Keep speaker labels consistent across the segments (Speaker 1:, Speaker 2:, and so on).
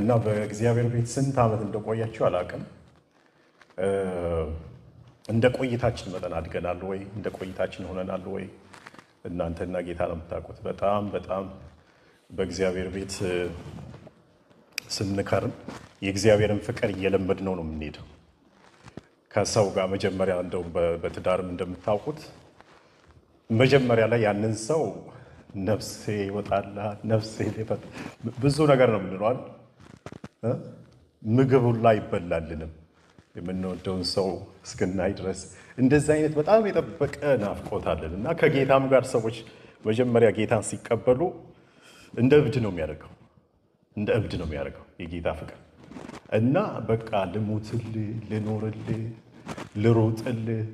Speaker 1: እና በእግዚአብሔር ቤት ስንት ዓመት እንደቆያችሁ አላውቅም። እንደ ቆይታችን መጠን አድገናል ወይ እንደ ቆይታችን ሆነናል ወይ? እናንተና ጌታ ነው የምታውቁት። በጣም በጣም በእግዚአብሔር ቤት ስንከርም የእግዚአብሔርን ፍቅር እየለመድ ነው የምንሄደው ከሰው ጋር መጀመሪያ እንደው በትዳርም እንደምታውቁት መጀመሪያ ላይ ያንን ሰው ነፍሴ ይወጣላ ነፍሴ ብዙ ነገር ነው የምንለዋል። ምግብ ሁላ አይበላልንም። የምንወደውን ሰው እስክናይ ድረስ እንደዚህ አይነት በጣም የጠበቀ ናፍቆት አለን። እና ከጌታም ጋር ሰዎች መጀመሪያ ጌታን ሲቀበሉ እንደ እብድ ነው የሚያደርገው። እንደ እብድ ነው የሚያደርገው የጌታ ፍቅር። እና በቃ ልሙትልህ፣ ልኖርልህ፣ ልሩጥልህ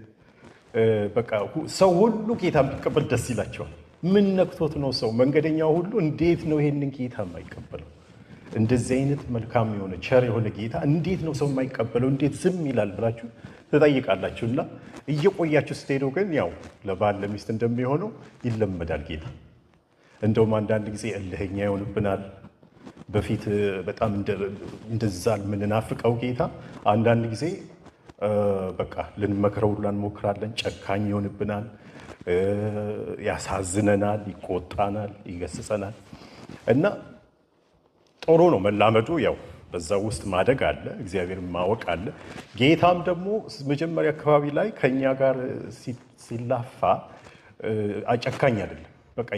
Speaker 1: በቃ ሰው ሁሉ ጌታ ቢቀበል ደስ ይላቸዋል። ምን ነክቶት ነው ሰው? መንገደኛው ሁሉ እንዴት ነው ይሄንን ጌታ የማይቀበለው? እንደዚህ አይነት መልካም የሆነ ቸር የሆነ ጌታ እንዴት ነው ሰው የማይቀበለው? እንዴት ዝም ይላል ብላችሁ ትጠይቃላችሁ። እና እየቆያችሁ ስትሄዱ ግን ያው ለባል ለሚስት እንደሚሆነው ይለመዳል ጌታ። እንደውም አንዳንድ ጊዜ እልህኛ ይሆንብናል። በፊት በጣም እንደዛ የምንናፍቀው ጌታ አንዳንድ ጊዜ በቃ ልንመክረው ሁላ እንሞክራለን። ጨካኝ ይሆንብናል፣ ያሳዝነናል፣ ይቆጣናል፣ ይገስጸናል እና ጥሩ ነው መላመዱ። ያው በዛ ውስጥ ማደግ አለ፣ እግዚአብሔር ማወቅ አለ። ጌታም ደግሞ መጀመሪያ አካባቢ ላይ ከኛ ጋር ሲላፋ አጨካኝ አይደለም። በቃ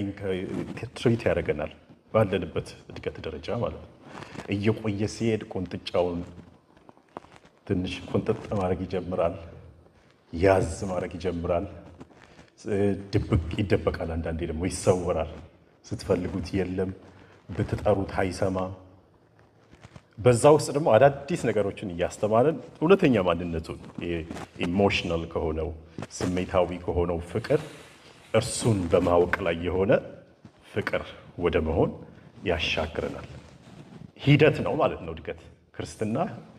Speaker 1: ትሪት ያደርገናል ባለንበት እድገት ደረጃ ማለት ነው። እየቆየ ሲሄድ ቆንጥጫውን ትንሽ ቆንጠጥ ማድረግ ይጀምራል። ያዝ ማድረግ ይጀምራል። ድብቅ ይደበቃል። አንዳንዴ ደግሞ ይሰወራል። ስትፈልጉት የለም፣ ብትጠሩት አይሰማ። በዛ ውስጥ ደግሞ አዳዲስ ነገሮችን እያስተማረን እውነተኛ ማንነቱን emotional ከሆነው ስሜታዊ ከሆነው ፍቅር እርሱን በማወቅ ላይ የሆነ ፍቅር ወደ መሆን ያሻግረናል። ሂደት ነው ማለት ነው እድገት። ክርስትና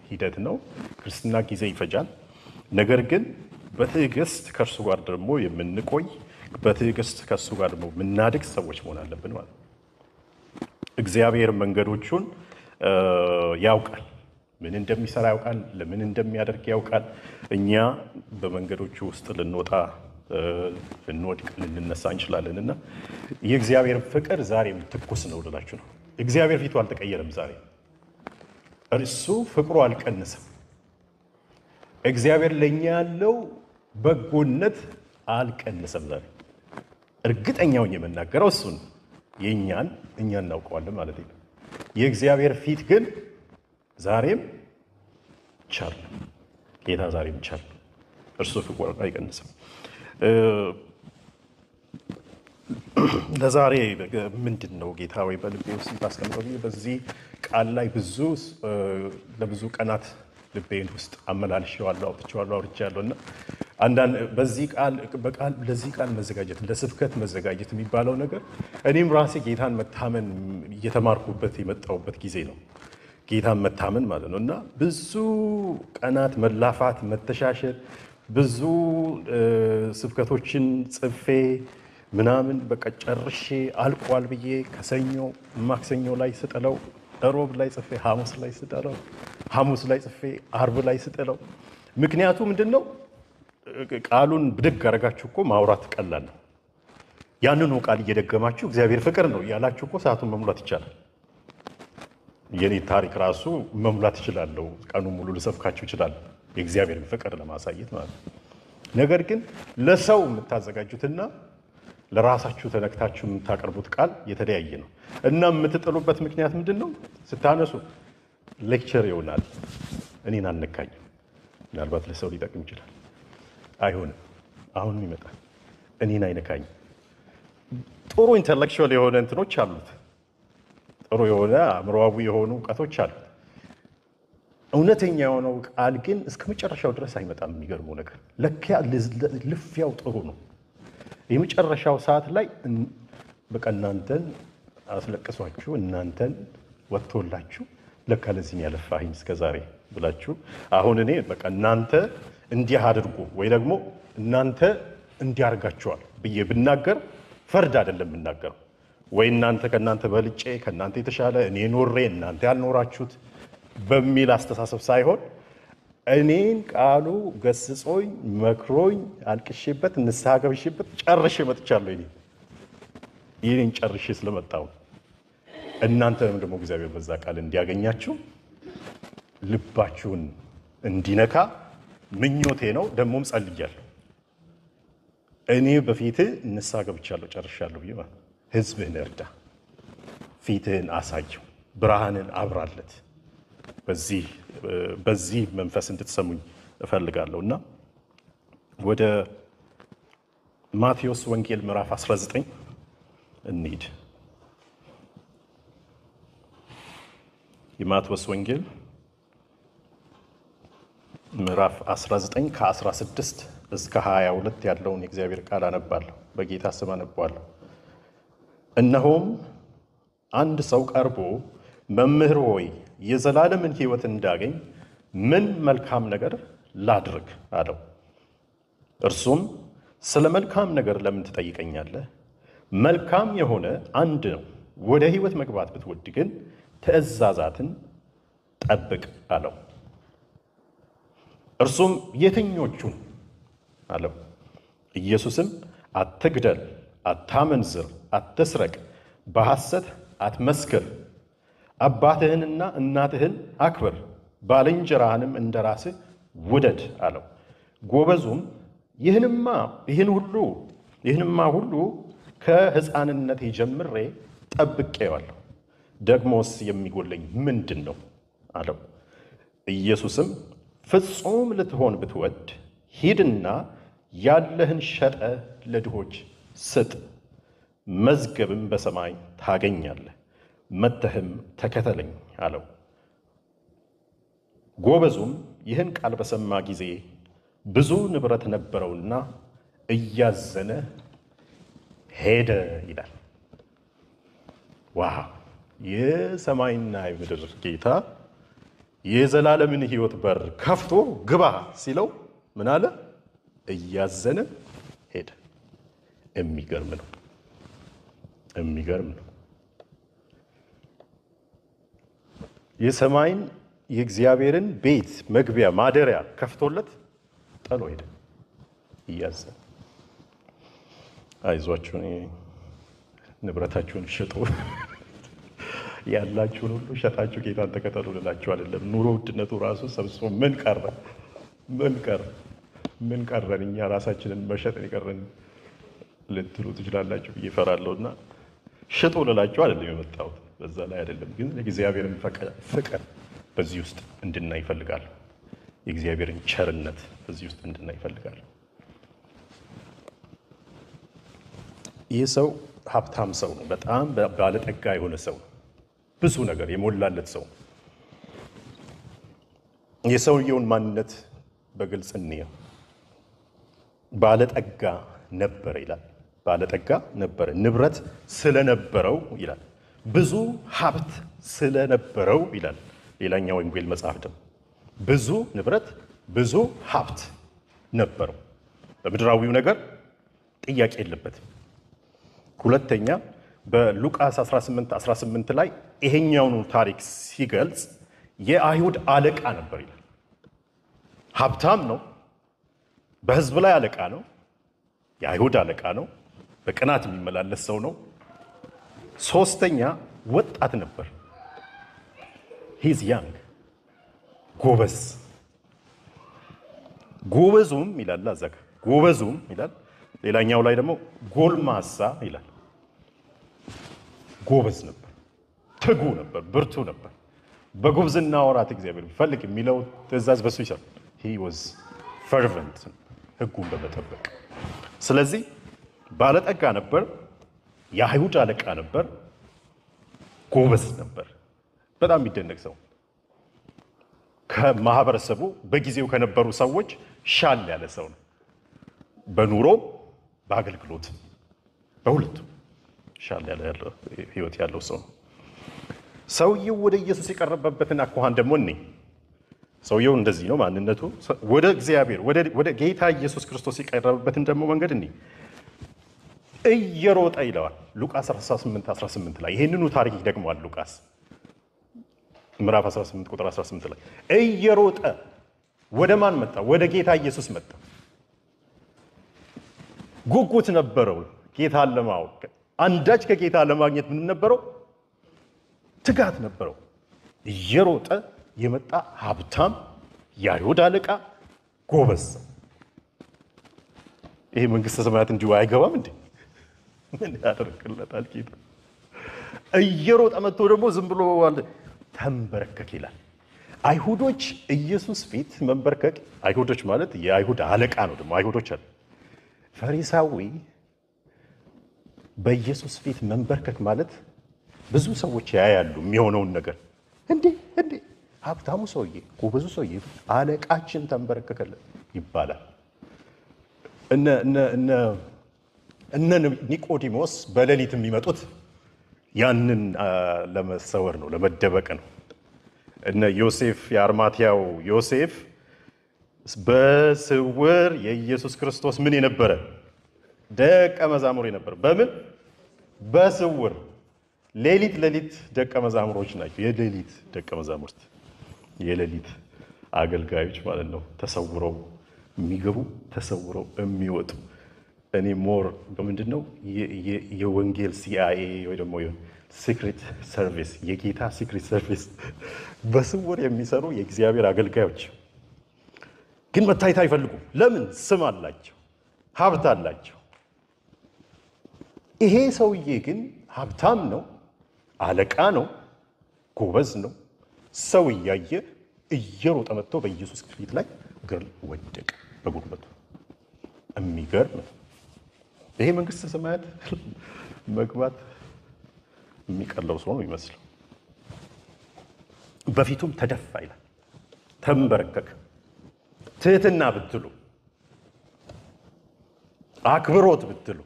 Speaker 1: ሂደት ነው። ክርስትና ጊዜ ይፈጃል። ነገር ግን በትዕግስት ከእርሱ ጋር ደግሞ የምንቆይ በትዕግስት ከእሱ ጋር ደግሞ የምናድግ ሰዎች መሆን አለብን ማለት ነው። እግዚአብሔር መንገዶቹን ያውቃል። ምን እንደሚሰራ ያውቃል። ለምን እንደሚያደርግ ያውቃል። እኛ በመንገዶቹ ውስጥ ልንወጣ ልንወድቅ ልንነሳ እንችላለን እና የእግዚአብሔር ፍቅር ዛሬም ትኩስ ነው ልላችሁ ነው። እግዚአብሔር ፊቱ አልተቀየረም። ዛሬ እርሱ ፍቅሩ አልቀንሰም። እግዚአብሔር ለእኛ ያለው በጎነት አልቀንሰም። ዛሬ እርግጠኛውን የምናገረው እሱን የእኛን እኛ እናውቀዋለን ማለት ነው። የእግዚአብሔር ፊት ግን ዛሬም ቸር ነው። ጌታ ዛሬም ቸር ነው። እርሱ ፍቅሩ አይቀንስም። ለዛሬ ምንድን ነው ጌታ ወይ በልቤ ውስጥ ታስቀምጠው? በዚህ ቃል ላይ ብዙ ለብዙ ቀናት ልቤን ውስጥ አመላልሼዋለሁ፣ አውጥቼዋለሁ፣ አውርቼያለሁ እና አንዳንድ በዚህ ቃል በቃል ለዚህ ቃል መዘጋጀት ለስብከት መዘጋጀት የሚባለው ነገር እኔም ራሴ ጌታን መታመን እየተማርኩበት የመጣሁበት ጊዜ ነው። ጌታን መታመን ማለት ነው እና ብዙ ቀናት መላፋት፣ መተሻሸት ብዙ ስብከቶችን ጽፌ ምናምን በቃ ጨርሼ አልቋል ብዬ ከሰኞ ማክሰኞ ላይ ስጥለው፣ ሮብ ላይ ጽፌ ሐሙስ ላይ ስጥለው፣ ሐሙስ ላይ ጽፌ አርብ ላይ ስጥለው። ምክንያቱ ምንድን ነው? ቃሉን ብድግ አደረጋችሁ እኮ ማውራት ቀላል ነው። ያንኑ ቃል እየደገማችሁ እግዚአብሔር ፍቅር ነው እያላችሁ እኮ ሰዓቱን መሙላት ይቻላል። የኔ ታሪክ ራሱ መሙላት እችላለሁ። ቀኑ ሙሉ ልሰብካችሁ እችላለሁ። የእግዚአብሔርን ፍቅር ለማሳየት ማለት ነው። ነገር ግን ለሰው የምታዘጋጁትና ለራሳችሁ ተነክታችሁ የምታቀርቡት ቃል የተለያየ ነው እና የምትጥሉበት ምክንያት ምንድን ነው? ስታነሱ ሌክቸር ይሆናል። እኔን አልነካኝም። ምናልባት ለሰው ሊጠቅም ይችላል። አይሆንም። አሁንም ይመጣል። እኔን አይነካኝም። ጥሩ ኢንተሌክቹዋል የሆነ እንትኖች አሉት። ጥሩ የሆነ አእምሮዊ የሆኑ እውቀቶች አሉት። እውነተኛ የሆነው ቃል ግን እስከ መጨረሻው ድረስ አይመጣም። የሚገርመው ነገር ለካ ልፊያው ጥሩ ነው። የመጨረሻው ሰዓት ላይ በቃ እናንተን አስለቅሷችሁ እናንተን ወጥቶላችሁ ለካ ለዚህም ያለፋኝ እስከ ዛሬ ብላችሁ አሁን እኔ በቃ እናንተ እንዲህ አድርጉ ወይ ደግሞ እናንተ እንዲህ ብዬ ብናገር ፈርድ አይደለም የምናገረው። ወይ እናንተ ከእናንተ በልጬ ከእናንተ የተሻለ እኔ ኖሬ እናንተ ያልኖራችሁት በሚል አስተሳሰብ ሳይሆን እኔን ቃሉ ገስጾኝ መክሮኝ አልቅሼበት ንስሐ ገብሼበት ጨርሼ መጥቻለሁ። እኔ ይህን ጨርሼ ስለመጣሁ እናንተንም ደግሞ እግዚአብሔር በዛ ቃል እንዲያገኛችሁ ልባችሁን እንዲነካ ምኞቴ ነው። ደግሞም ጸልያለሁ። እኔ በፊትህ ንስሐ ገብቻለሁ ጨርሻለሁ ብዬ ህዝብህን እርዳ፣ ፊትህን አሳየው፣ ብርሃንን አብራለት። በዚህ መንፈስ እንድትሰሙኝ እፈልጋለሁ እና ወደ ማቴዎስ ወንጌል ምዕራፍ 19 እንሂድ። የማቴዎስ ወንጌል ምዕራፍ 19 ከ16 እስከ 22 ያለውን የእግዚአብሔር ቃል አነባለሁ። በጌታ ስም አነባለሁ። እነሆም አንድ ሰው ቀርቦ መምህር ሆይ የዘላለምን ሕይወት እንዳገኝ ምን መልካም ነገር ላድርግ አለው። እርሱም ስለ መልካም ነገር ለምን ትጠይቀኛለህ? መልካም የሆነ አንድ ነው። ወደ ሕይወት መግባት ብትወድ ግን ትእዛዛትን ጠብቅ አለው። እርሱም የትኞቹን አለው። ኢየሱስም አትግደል፣ አታመንዝር፣ አትስረቅ፣ በሐሰት አትመስክር፣ አባትህንና እናትህን አክብር፣ ባልንጀራህንም እንደ ራስህ ውደድ አለው። ጎበዙም ይህንማ ይህን ሁሉ ይህንማ ሁሉ ከሕፃንነቴ ጀምሬ ጠብቄዋለሁ፣ ደግሞስ የሚጎለኝ ምንድን ነው አለው። ኢየሱስም ፍጹም ልትሆን ብትወድ ሂድና ያለህን ሸጠ ለድሆች ስጥ፣ መዝገብም በሰማይ ታገኛለህ፣ መጥተህም ተከተለኝ አለው። ጎበዙም ይህን ቃል በሰማ ጊዜ ብዙ ንብረት ነበረውና እያዘነ ሄደ ይላል። wow! የሰማይና የምድር ጌታ የዘላለምን ሕይወት በር ከፍቶ ግባ ሲለው ምን አለ? እያዘነ ሄደ። የሚገርም ነው። የሚገርም ነው። የሰማይን የእግዚአብሔርን ቤት መግቢያ ማደሪያ ከፍቶለት ጥሎ ሄደ እያዘነ። አይዟችሁን፣ ንብረታችሁን ሽጡ ያላችሁን ሁሉ ሸጣችሁ ጌታን ተከተሉ ልላችሁ አይደለም። ኑሮ ውድነቱ ራሱ ሰብስቦ ምን ቀረ? ምን ቀረ? ምን ቀረን? እኛ ራሳችንን መሸጥን የቀረን ልትሉ ትችላላችሁ ብዬ እፈራለሁ። እና ሽጡ ልላችሁ አይደለም የመጣሁት፣ በዛ ላይ አይደለም። ግን የእግዚአብሔርን ፍቅር በዚህ ውስጥ እንድናይ ይፈልጋለሁ። የእግዚአብሔርን ቸርነት በዚህ ውስጥ እንድናይ ይፈልጋለሁ። ይህ ሰው ሀብታም ሰው ነው። በጣም ባለጠጋ የሆነ ሰው ብዙ ነገር የሞላለት ሰው። የሰውየውን ማንነት በግልጽ እንየው። ባለጠጋ ነበረ ይላል። ባለጠጋ ነበረ፣ ንብረት ስለነበረው ይላል። ብዙ ሀብት ስለነበረው ይላል። ሌላኛው ወንጌል መጽሐፍ ደግሞ ብዙ ንብረት፣ ብዙ ሀብት ነበረው። በምድራዊው ነገር ጥያቄ የለበትም። ሁለተኛ በሉቃስ 18 18 ላይ ይሄኛውን ታሪክ ሲገልጽ የአይሁድ አለቃ ነበር ይላል። ሀብታም ነው፣ በሕዝብ ላይ አለቃ ነው፣ የአይሁድ አለቃ ነው፣ በቅናት የሚመላለስ ሰው ነው። ሶስተኛ ወጣት ነበር፣ he's young ጎበዝ። ጎበዙም ይላል አዛጋ ጎበዙም ይላል። ሌላኛው ላይ ደግሞ ጎልማሳ ይላል። ጎበዝ ነበር፣ ትጉ ነበር፣ ብርቱ ነበር። በጉብዝና ወራት እግዚአብሔር ቢፈልግ የሚለው ትእዛዝ በሱ ይሰራል። he was fervent ህጉን በመጠበቅ ስለዚህ ባለጠጋ ነበር፣ የአይሁድ አለቃ ነበር፣ ጎበዝ ነበር። በጣም የሚደነቅ ሰው ከማህበረሰቡ በጊዜው ከነበሩ ሰዎች ሻል ያለ ሰው ነው። በኑሮም በአገልግሎት በሁለቱም ሻል ያለ ህይወት ያለው ሰው ነው። ሰውየው ወደ ኢየሱስ የቀረበበትን አኳኋን ደግሞ እኔ ሰውየው እንደዚህ ነው ማንነቱ። ወደ እግዚአብሔር ወደ ጌታ ኢየሱስ ክርስቶስ የቀረበበትን ደግሞ መንገድ እኔ እየሮጠ ይለዋል ሉቃስ 18 18 ላይ ይህንኑ ታሪክ ይደግመዋል። ሉቃስ ምዕራፍ 18 ቁጥር 18 ላይ እየሮጠ ወደ ማን መጣ? ወደ ጌታ ኢየሱስ መጣ። ጉጉት ነበረው ጌታን ለማወቅ አንዳች ከጌታ ለማግኘት ምን ነበረው? ትጋት ነበረው። እየሮጠ የመጣ ሀብታም የአይሁድ አለቃ ጎበዝ። ይሄ መንግስተ ሰማያት እንዲሁ አይገባም እንዴ? ምን ያደርግለታል ጌታ? እየሮጠ መጥቶ ደግሞ ዝም ብሎ ተንበረከክ ይላል። አይሁዶች ኢየሱስ ፊት መንበርከክ፣ አይሁዶች ማለት የአይሁድ አለቃ ነው። ደግሞ አይሁዶች አለ ፈሪሳዊ በኢየሱስ ፊት መንበርከክ ማለት ብዙ ሰዎች ያያሉ የሚሆነውን ነገር። እንዴ እንዴ ሀብታሙ ሰውዬ ጎበዙ ሰውዬ አለቃችን ተንበረከከለት ይባላል። እነ እነ ኒቆዲሞስ በሌሊት የሚመጡት ያንን ለመሰወር ነው፣ ለመደበቅ ነው። እነ ዮሴፍ የአርማትያው ዮሴፍ በስውር የኢየሱስ ክርስቶስ ምን የነበረ ደቀ መዛሙር የነበረ በምን በስውር ሌሊት ሌሊት ደቀ መዛሙሮች ናቸው። የሌሊት ደቀ መዛሙርት የሌሊት አገልጋዮች ማለት ነው። ተሰውረው የሚገቡ ተሰውረው የሚወጡ እኔ ሞር በምንድን ነው የወንጌል CIA ወይ ደግሞ secret service የጌታ secret service በስውር የሚሰሩ የእግዚአብሔር አገልጋዮች ግን መታየት አይፈልጉም። ለምን? ስም አላቸው፣ ሀብት አላቸው። ይሄ ሰውዬ ግን ሀብታም ነው፣ አለቃ ነው፣ ጎበዝ ነው። ሰው እያየ እየሮጠ መጥቶ በኢየሱስ ፊት ላይ እግር ወደቀ በጉልበቱ። የሚገርም ይሄ መንግስተ ሰማያት መግባት የሚቀለው ሰው ነው ይመስለው። በፊቱም ተደፋ ይላል፣ ተንበረከከ። ትህትና ብትሉ አክብሮት ብትሉ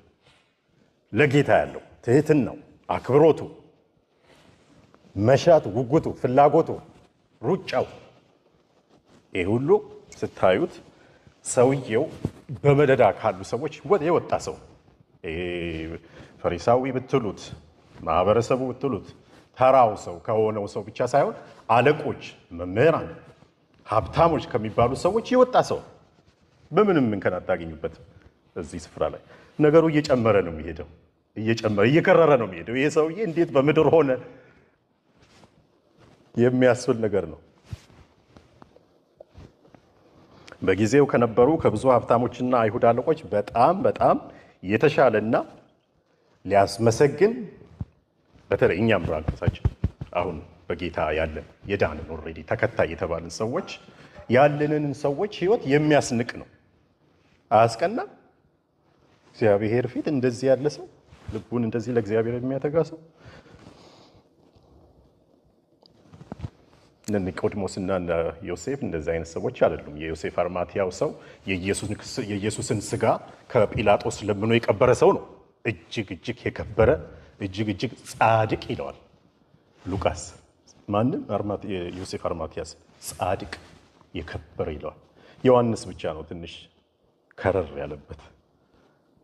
Speaker 1: ለጌታ ያለው ትህትናው፣ አክብሮቱ፣ መሻቱ፣ ጉጉቱ፣ ፍላጎቱ፣ ሩጫው ይህ ሁሉ ስታዩት ሰውየው በመደዳ ካሉ ሰዎች የወጣ ሰው ፈሪሳዊ ብትሉት ማህበረሰቡ ብትሉት ተራው ሰው ከሆነው ሰው ብቻ ሳይሆን አለቆች፣ መምህራን፣ ሀብታሞች ከሚባሉ ሰዎች የወጣ ሰው በምንም እንከን አታገኙበትም። እዚህ ስፍራ ላይ ነገሩ እየጨመረ ነው የሚሄደው፣ እየጨመረ እየከረረ ነው የሚሄደው። ይሄ ሰውዬ እንዴት በምድር ሆነ የሚያስብል ነገር ነው። በጊዜው ከነበሩ ከብዙ ሀብታሞችና አይሁድ አለቆች በጣም በጣም የተሻለና ሊያስመሰግን በተለይ እኛም ራሳችን አሁን በጌታ ያለን የዳንን already ተከታይ የተባልን ሰዎች ያለንን ሰዎች ህይወት የሚያስንቅ ነው። አያስቀናም? እግዚአብሔር ፊት እንደዚህ ያለ ሰው ልቡን እንደዚህ ለእግዚአብሔር የሚያተጋ ሰው እነ ኒቆዲሞስና እነ ዮሴፍ እንደዚህ አይነት ሰዎች አይደሉም። የዮሴፍ አርማትያው ሰው የኢየሱስን ስጋ ከጲላጦስ ለምኖ የቀበረ ሰው ነው። እጅግ እጅግ የከበረ እጅግ እጅግ ጻድቅ ይለዋል ሉቃስ። ማንም ዮሴፍ አርማትያስ ጻድቅ የከበረ ይለዋል። ዮሐንስ ብቻ ነው ትንሽ ከረር ያለበት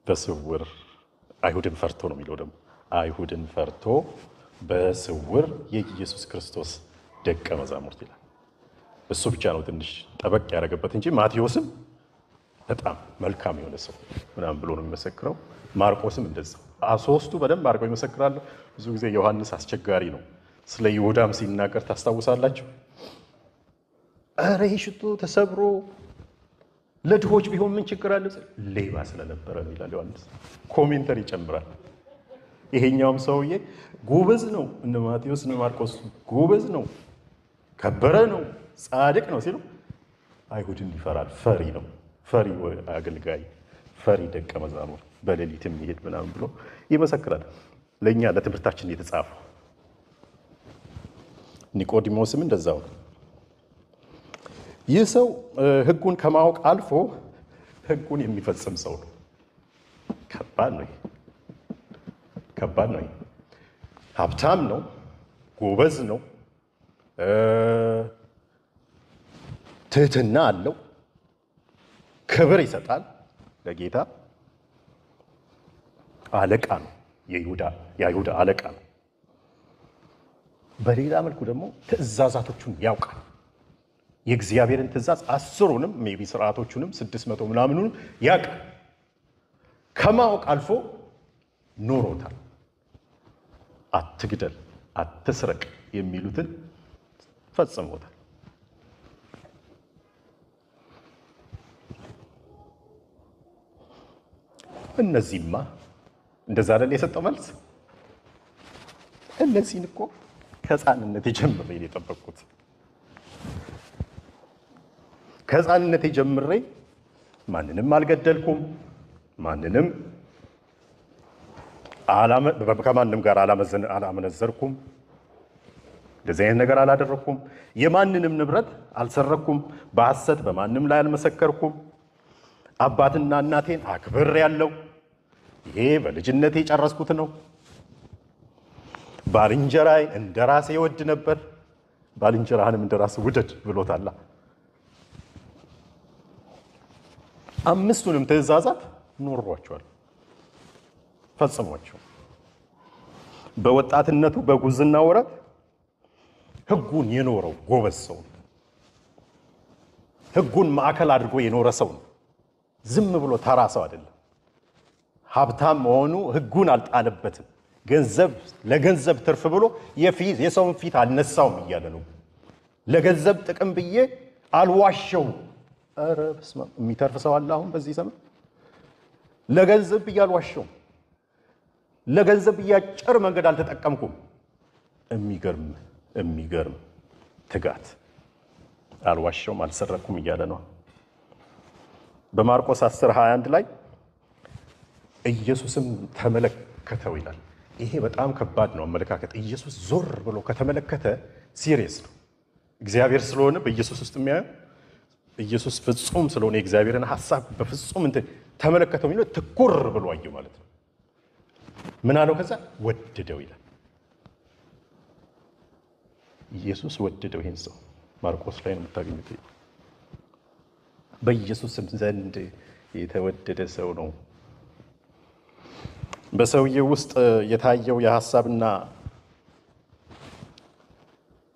Speaker 1: በስውር አይሁድን ፈርቶ ነው የሚለው ደግሞ አይሁድን ፈርቶ በስውር የኢየሱስ ክርስቶስ ደቀ መዛሙርት ይላል። እሱ ብቻ ነው ትንሽ ጠበቅ ያደረገበት እንጂ ማቴዎስም በጣም መልካም የሆነ ሰው ምናምን ብሎ ነው የሚመሰክረው። ማርቆስም እንደዛው። ሶስቱ በደንብ አድርገው ይመሰክራሉ። ብዙ ጊዜ ዮሐንስ አስቸጋሪ ነው። ስለ ይሁዳም ሲናገር ታስታውሳላችሁ። ኧረ ይህ ሽቶ ተሰብሮ ለድሆች ቢሆን ምን ችግር አለ? ሌባ ስለነበረ ነው ይላል ዮሐንስ። commentary ይጨምራል። ይሄኛውም ሰውዬ ጎበዝ ነው፣ እነ ማቴዎስ እነ ማርቆስ ጎበዝ ነው፣ ከበረ ነው፣ ጻድቅ ነው ሲሉ አይሁድን ይፈራል። ፈሪ ነው፣ ፈሪ አገልጋይ፣ ፈሪ ደቀ መዛሙር፣ በሌሊት የሚሄድ ምናምን ብሎ ይመሰክራል። ለእኛ ለትምህርታችን የተጻፈው ኒቆዲሞስም እንደዛው ነው። ይህ ሰው ሕጉን ከማወቅ አልፎ ሕጉን የሚፈጽም ሰው ነው። ከባድ ነው። ከባድ ነው። ሀብታም ነው፣ ጎበዝ ነው፣ ትህትና አለው፣ ክብር ይሰጣል ለጌታ፣ አለቃ ነው፣ የይሁዳ አለቃ ነው። በሌላ መልኩ ደግሞ ትእዛዛቶቹን ያውቃል። የእግዚአብሔርን ትእዛዝ አስሩንም maybe ስርዓቶቹንም ስድስት መቶ ምናምኑንም ያውቃል። ከማወቅ አልፎ ኖሮታል። አትግደል፣ አትስረቅ የሚሉትን ፈጽሞታል። እነዚህማ እንደዛ አይደል የሰጠው መልስ። እነዚህን እኮ ከሕፃንነት ጀምሬ የጠበቅኩት ከሕፃንነቴ ጀምሬ ማንንም አልገደልኩም፣ ማንንም ከማንም ጋር አላመነዘርኩም፣ እንደዚህ አይነት ነገር አላደረግኩም፣ የማንንም ንብረት አልሰረኩም፣ በሐሰት በማንም ላይ አልመሰከርኩም፣ አባትና እናቴን አክብር ያለው ይሄ በልጅነቴ የጨረስኩት ነው። ባልንጀራይ እንደ ራሴ ይወድ ነበር፣ ባልንጀራህንም እንደ ራስህ ውደድ ብሎታላ። አምስቱንም ትእዛዛት ኖሯቸዋል፣ ፈጽሟቸው። በወጣትነቱ በጉዝና ወራት ሕጉን የኖረው ጎበዝ ሰው ሕጉን ማዕከል አድርጎ የኖረ ሰው ነው። ዝም ብሎ ተራ ሰው አይደለም። ሀብታም መሆኑ ሕጉን አልጣለበትም። ገንዘብ ለገንዘብ ትርፍ ብሎ የሰውን ፊት አልነሳውም እያለ ነው። ለገንዘብ ጥቅም ብዬ አልዋሸው። ኧረ በስመ አብ የሚተርፍ ሰው አለ አሁን በዚህ ዘመን? ለገንዘብ ብዬ አልዋሸውም። ለገንዘብ ብዬ አጭር መንገድ አልተጠቀምኩም። የሚገርም የሚገርም ትጋት። አልዋሸውም፣ አልሰረኩም እያለ ነው። በማርቆስ 10 21 ላይ ኢየሱስም ተመለከተው ይላል። ይሄ በጣም ከባድ ነው አመለካከት። ኢየሱስ ዞር ብሎ ከተመለከተ serious ነው። እግዚአብሔር ስለሆነ በኢየሱስ ውስጥ የሚያየው ኢየሱስ ፍጹም ስለሆነ የእግዚአብሔርን ሀሳብ በፍጹም እንትን ተመለከተው የሚለው ትኩር ብሎ አየው ማለት ነው። ምን አለው? ከዛ ወደደው ይላል። ኢየሱስ ወደደው ይሄን ሰው ማርቆስ ላይ ነው የምታገኙት። በኢየሱስም ዘንድ የተወደደ ሰው ነው። በሰውዬው ውስጥ የታየው የሀሳብና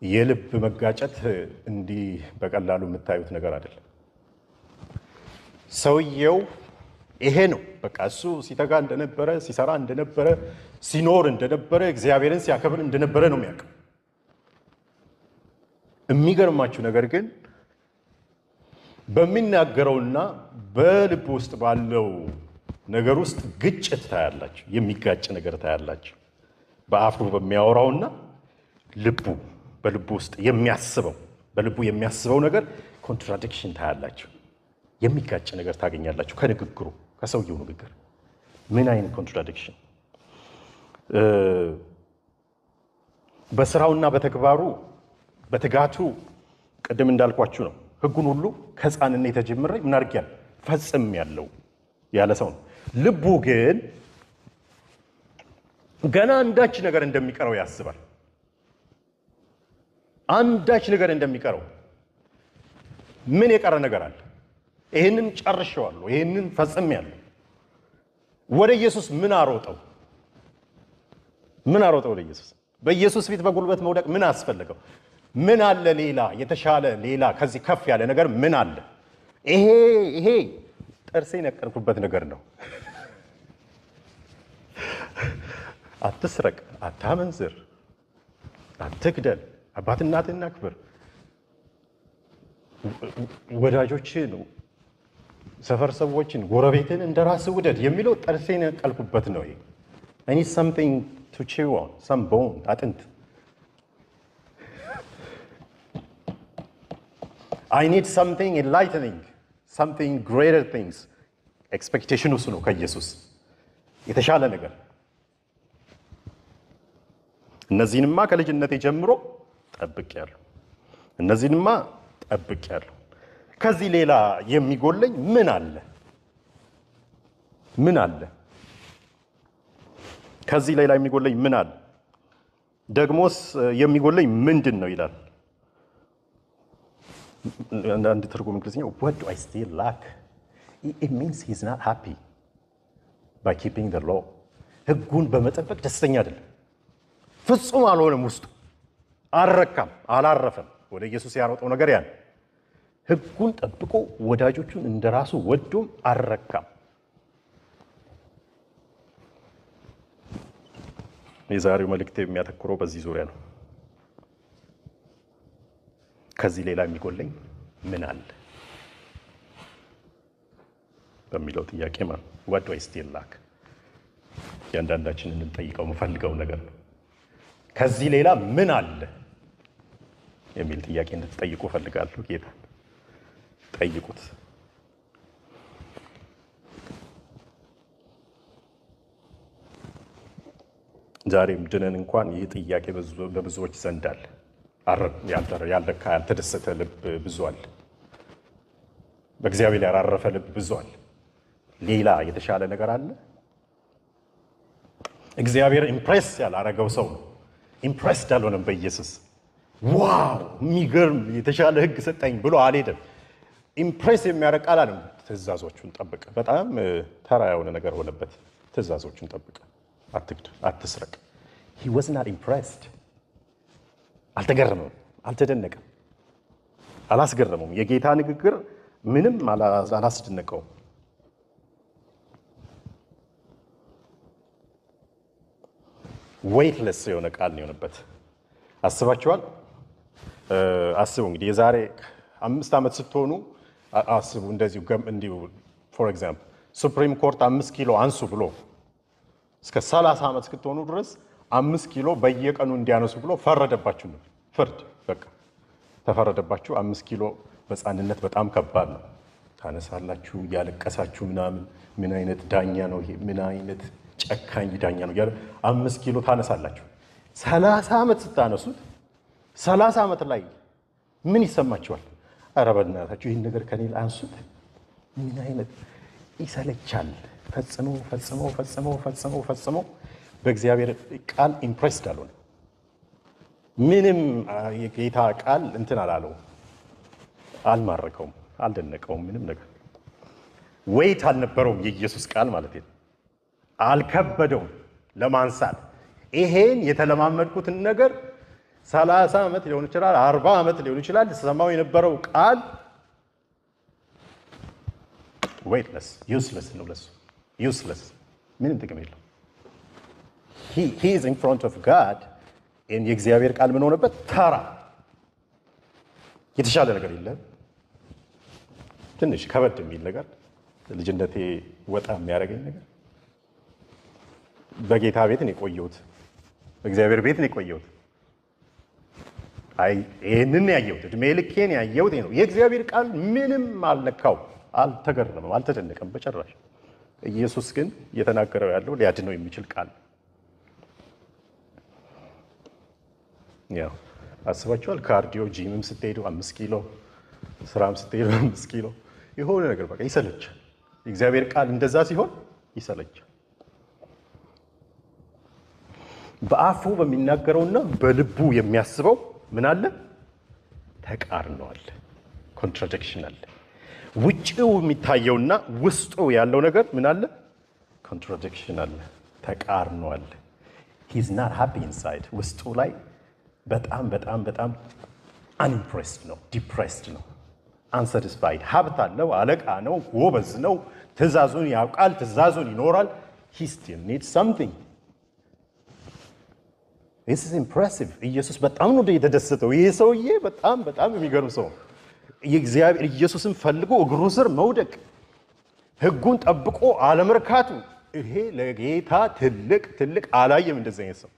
Speaker 1: የልብ መጋጨት እንዲህ በቀላሉ የምታዩት ነገር አይደለም። ሰውየው ይሄ ነው በቃ እሱ ሲተጋ እንደነበረ ሲሰራ እንደነበረ ሲኖር እንደነበረ እግዚአብሔርን ሲያከብር እንደነበረ ነው የሚያውቀው። የሚገርማችሁ ነገር ግን በሚናገረውና በልብ ውስጥ ባለው ነገር ውስጥ ግጭት ታያላችሁ። የሚጋጭ ነገር ታያላችሁ። በአፉ በሚያወራውና ልቡ በልቡ ውስጥ የሚያስበው በልቡ የሚያስበው ነገር contradiction ታያላችሁ። የሚጋጭ ነገር ታገኛላችሁ ከንግግሩ ከሰውየው ንግግር። ምን አይነት contradiction! በስራውና በተግባሩ በትጋቱ ቅድም እንዳልኳችሁ ነው። ሕጉን ሁሉ ከሕፃንነት የተጀመረ ምን አድርጊያለሁ ፈጽም ያለው ያለ ሰው ነው። ልቡ ግን ገና አንዳች ነገር እንደሚቀረው ያስባል። አንዳች ነገር እንደሚቀረው ምን የቀረ ነገር አለ? ይህንን ጨርሼዋለሁ፣ ይህንን ፈጽሜያለሁ። ወደ ኢየሱስ ምን አሮጠው? ምን አሮጠው ወደ ኢየሱስ? በኢየሱስ ፊት በጉልበት መውደቅ ምን አስፈልገው? ምን አለ ሌላ የተሻለ ሌላ ከዚህ ከፍ ያለ ነገር ምን አለ? ይሄ ይሄ ጥርሴ የነቀልኩበት ነገር ነው። አትስረቅ፣ አታመንዝር፣ አትግደል፣ አባት እናትህን አክብር፣ ወዳጆችን፣ ሰፈር ሰዎችን፣ ጎረቤትን እንደ ራስህ ውደድ የሚለው ጥርሴ የነቀልኩበት ነው። ይሄ something to chew on some bone አጥንት I need something enlightening something greater things expectation እሱ ነው ከኢየሱስ የተሻለ ነገር። እነዚህንማ ከልጅነቴ ጀምሮ ጠብቄያለሁ። እነዚህንማ ጠብቄያለሁ። ከዚህ ሌላ የሚጎለኝ ምን አለ? ምን አለ? ከዚህ ሌላ የሚጎለኝ ምን አለ? ደግሞስ የሚጎለኝ ምንድን ነው ይላል። አንድ ትርጉም እንግሊዝኛ what do I still lack it means he's not happy by keeping the law ሕጉን በመጠበቅ ደስተኛ አይደለም። ፍጹም አልሆነም። ውስጡ አልረካም፣ አላረፈም። ወደ ኢየሱስ ያሮጠው ነገር ያን ሕጉን ጠብቆ ወዳጆቹን እንደራሱ ወዶም አልረካም። የዛሬው መልእክት የሚያተኩረው በዚህ ዙሪያ ነው። ከዚህ ሌላ የሚጎለኝ ምን አለ በሚለው ጥያቄ what do I still lack እያንዳንዳችንን እንጠይቀው የምፈልገው ነገር ነው። ከዚህ ሌላ ምን አለ የሚል ጥያቄ እንድትጠይቁ እፈልጋለሁ። ጌታ ጠይቁት። ዛሬም ድነን እንኳን ይህ ጥያቄ በብዙዎች ዘንድ አለ። ያልረካ ያልተደሰተ ልብ ብዙ አለ። በእግዚአብሔር ያላረፈ ልብ ብዙ አለ። ሌላ የተሻለ ነገር አለ? እግዚአብሔር impress ያላረገው ሰው ነው። impressed አልሆነም በኢየሱስ wow የሚገርም የተሻለ ሕግ ሰጠኝ ብሎ አልሄደም። impress የሚያደርግ ቃል አለም። ትእዛዞቹን ጠብቅ። በጣም ተራ የሆነ ነገር ሆነበት። ትእዛዞቹን ጠብቅ፣ አትግደል፣ አትስረቅ። he was not impressed። አልተገረመም፣ አልተደነቀም፣ አላስገረመውም። የጌታ ንግግር ምንም አላስደነቀውም። weightless የሆነ ቃል ነው የሆነበት። አስባችኋል? አስቡ እንግዲህ የዛሬ አምስት ዓመት ስትሆኑ አስቡ እንደዚሁ እንዲሁ for example supreme court አምስት ኪሎ አንሱ ብሎ እስከ ሰላሳ ዓመት እስክትሆኑ ድረስ አምስት ኪሎ በየቀኑ እንዲያነሱ ብሎ ፈረደባችሁ ነው። ፍርድ በቃ ተፈረደባችሁ። አምስት ኪሎ በሕፃንነት በጣም ከባድ ነው። ታነሳላችሁ እያለቀሳችሁ ምናምን። ምን አይነት ዳኛ ነው ይሄ? ምን አይነት ጨካኝ ዳኛ ነው እያለ አምስት ኪሎ ታነሳላችሁ። ሰላሳ ዓመት ስታነሱት ሰላሳ ዓመት ላይ ምን ይሰማችኋል? ኧረ በእናታችሁ ይህን ነገር ከኔ አንሱት። ምን አይነት ይሰለቻል። ፈጽሞ ፈጽሞ ፈጽሞ ፈጽሞ ፈጽሞ በእግዚአብሔር ቃል ኢምፕሬስድ አልሆነ። ምንም የጌታ ቃል እንትን አላለው፣ አልማረከውም፣ አልደነቀውም። ምንም ነገር ወይት አልነበረውም። የኢየሱስ ቃል ማለት ነው። አልከበደውም ለማንሳት። ይሄን የተለማመድኩትን ነገር ሰላሳ ዓመት ሊሆን ይችላል፣ አርባ ዓመት ሊሆን ይችላል። ሰማው የነበረው ቃል weightless useless ነው ለሱ useless ምንም ጥቅም የለው። he is in front of God የእግዚአብሔር ቃል ምን ሆነበት? ተራ የተሻለ ነገር የለም። ትንሽ ከበድ የሚል ነገር ልጅነቴ ወጣ የሚያደርገኝ ነገር በጌታ ቤት ነው የቆየሁት፣ በእግዚአብሔር ቤት ነው የቆየሁት። ይህንን ያየሁት እድሜ ልኬን ያየሁት ነው። የእግዚአብሔር ቃል ምንም አልነካው፣ አልተገረመም፣ አልተደነቀም በጭራሽ። ኢየሱስ ግን እየተናገረው ያለው ሊያድነው የሚችል ቃል አስባችኋል። ካርዲዮ ጂምም ስትሄዱ አምስት ኪሎ ስራም ስትሄዱ አምስት ኪሎ የሆነ ነገር በቃ ይሰለቻል። የእግዚአብሔር ቃል እንደዛ ሲሆን ይሰለቻል። በአፉ በሚናገረውና በልቡ የሚያስበው ምን አለ? ተቃርኖ አለ፣ contradiction አለ። ውጭው የሚታየውና ውስጡ ያለው ነገር ምን አለ? contradiction አለ፣ ተቃርኖ አለ። he's not happy inside ውስጡ ላይ በጣም በጣም በጣም unimpressed ነው፣ depressed ነው፣ unsatisfied። ሀብት አለው፣ አለቃ ነው፣ ጎበዝ ነው፣ ትእዛዙን ያውቃል፣ ትእዛዙን ይኖራል። he still need something ስ impressive። ኢየሱስ በጣም ነው የተደሰተው። ይህ ሰውዬ በጣም በጣም የሚገርም ሰው የእግዚአብሔር ኢየሱስን ፈልጎ እግሩ ስር መውደቅ፣ ሕጉን ጠብቆ አለመርካቱ፣ ይሄ ለጌታ ትልቅ ትልቅ አላየም እንደዚህ አይነት ሰው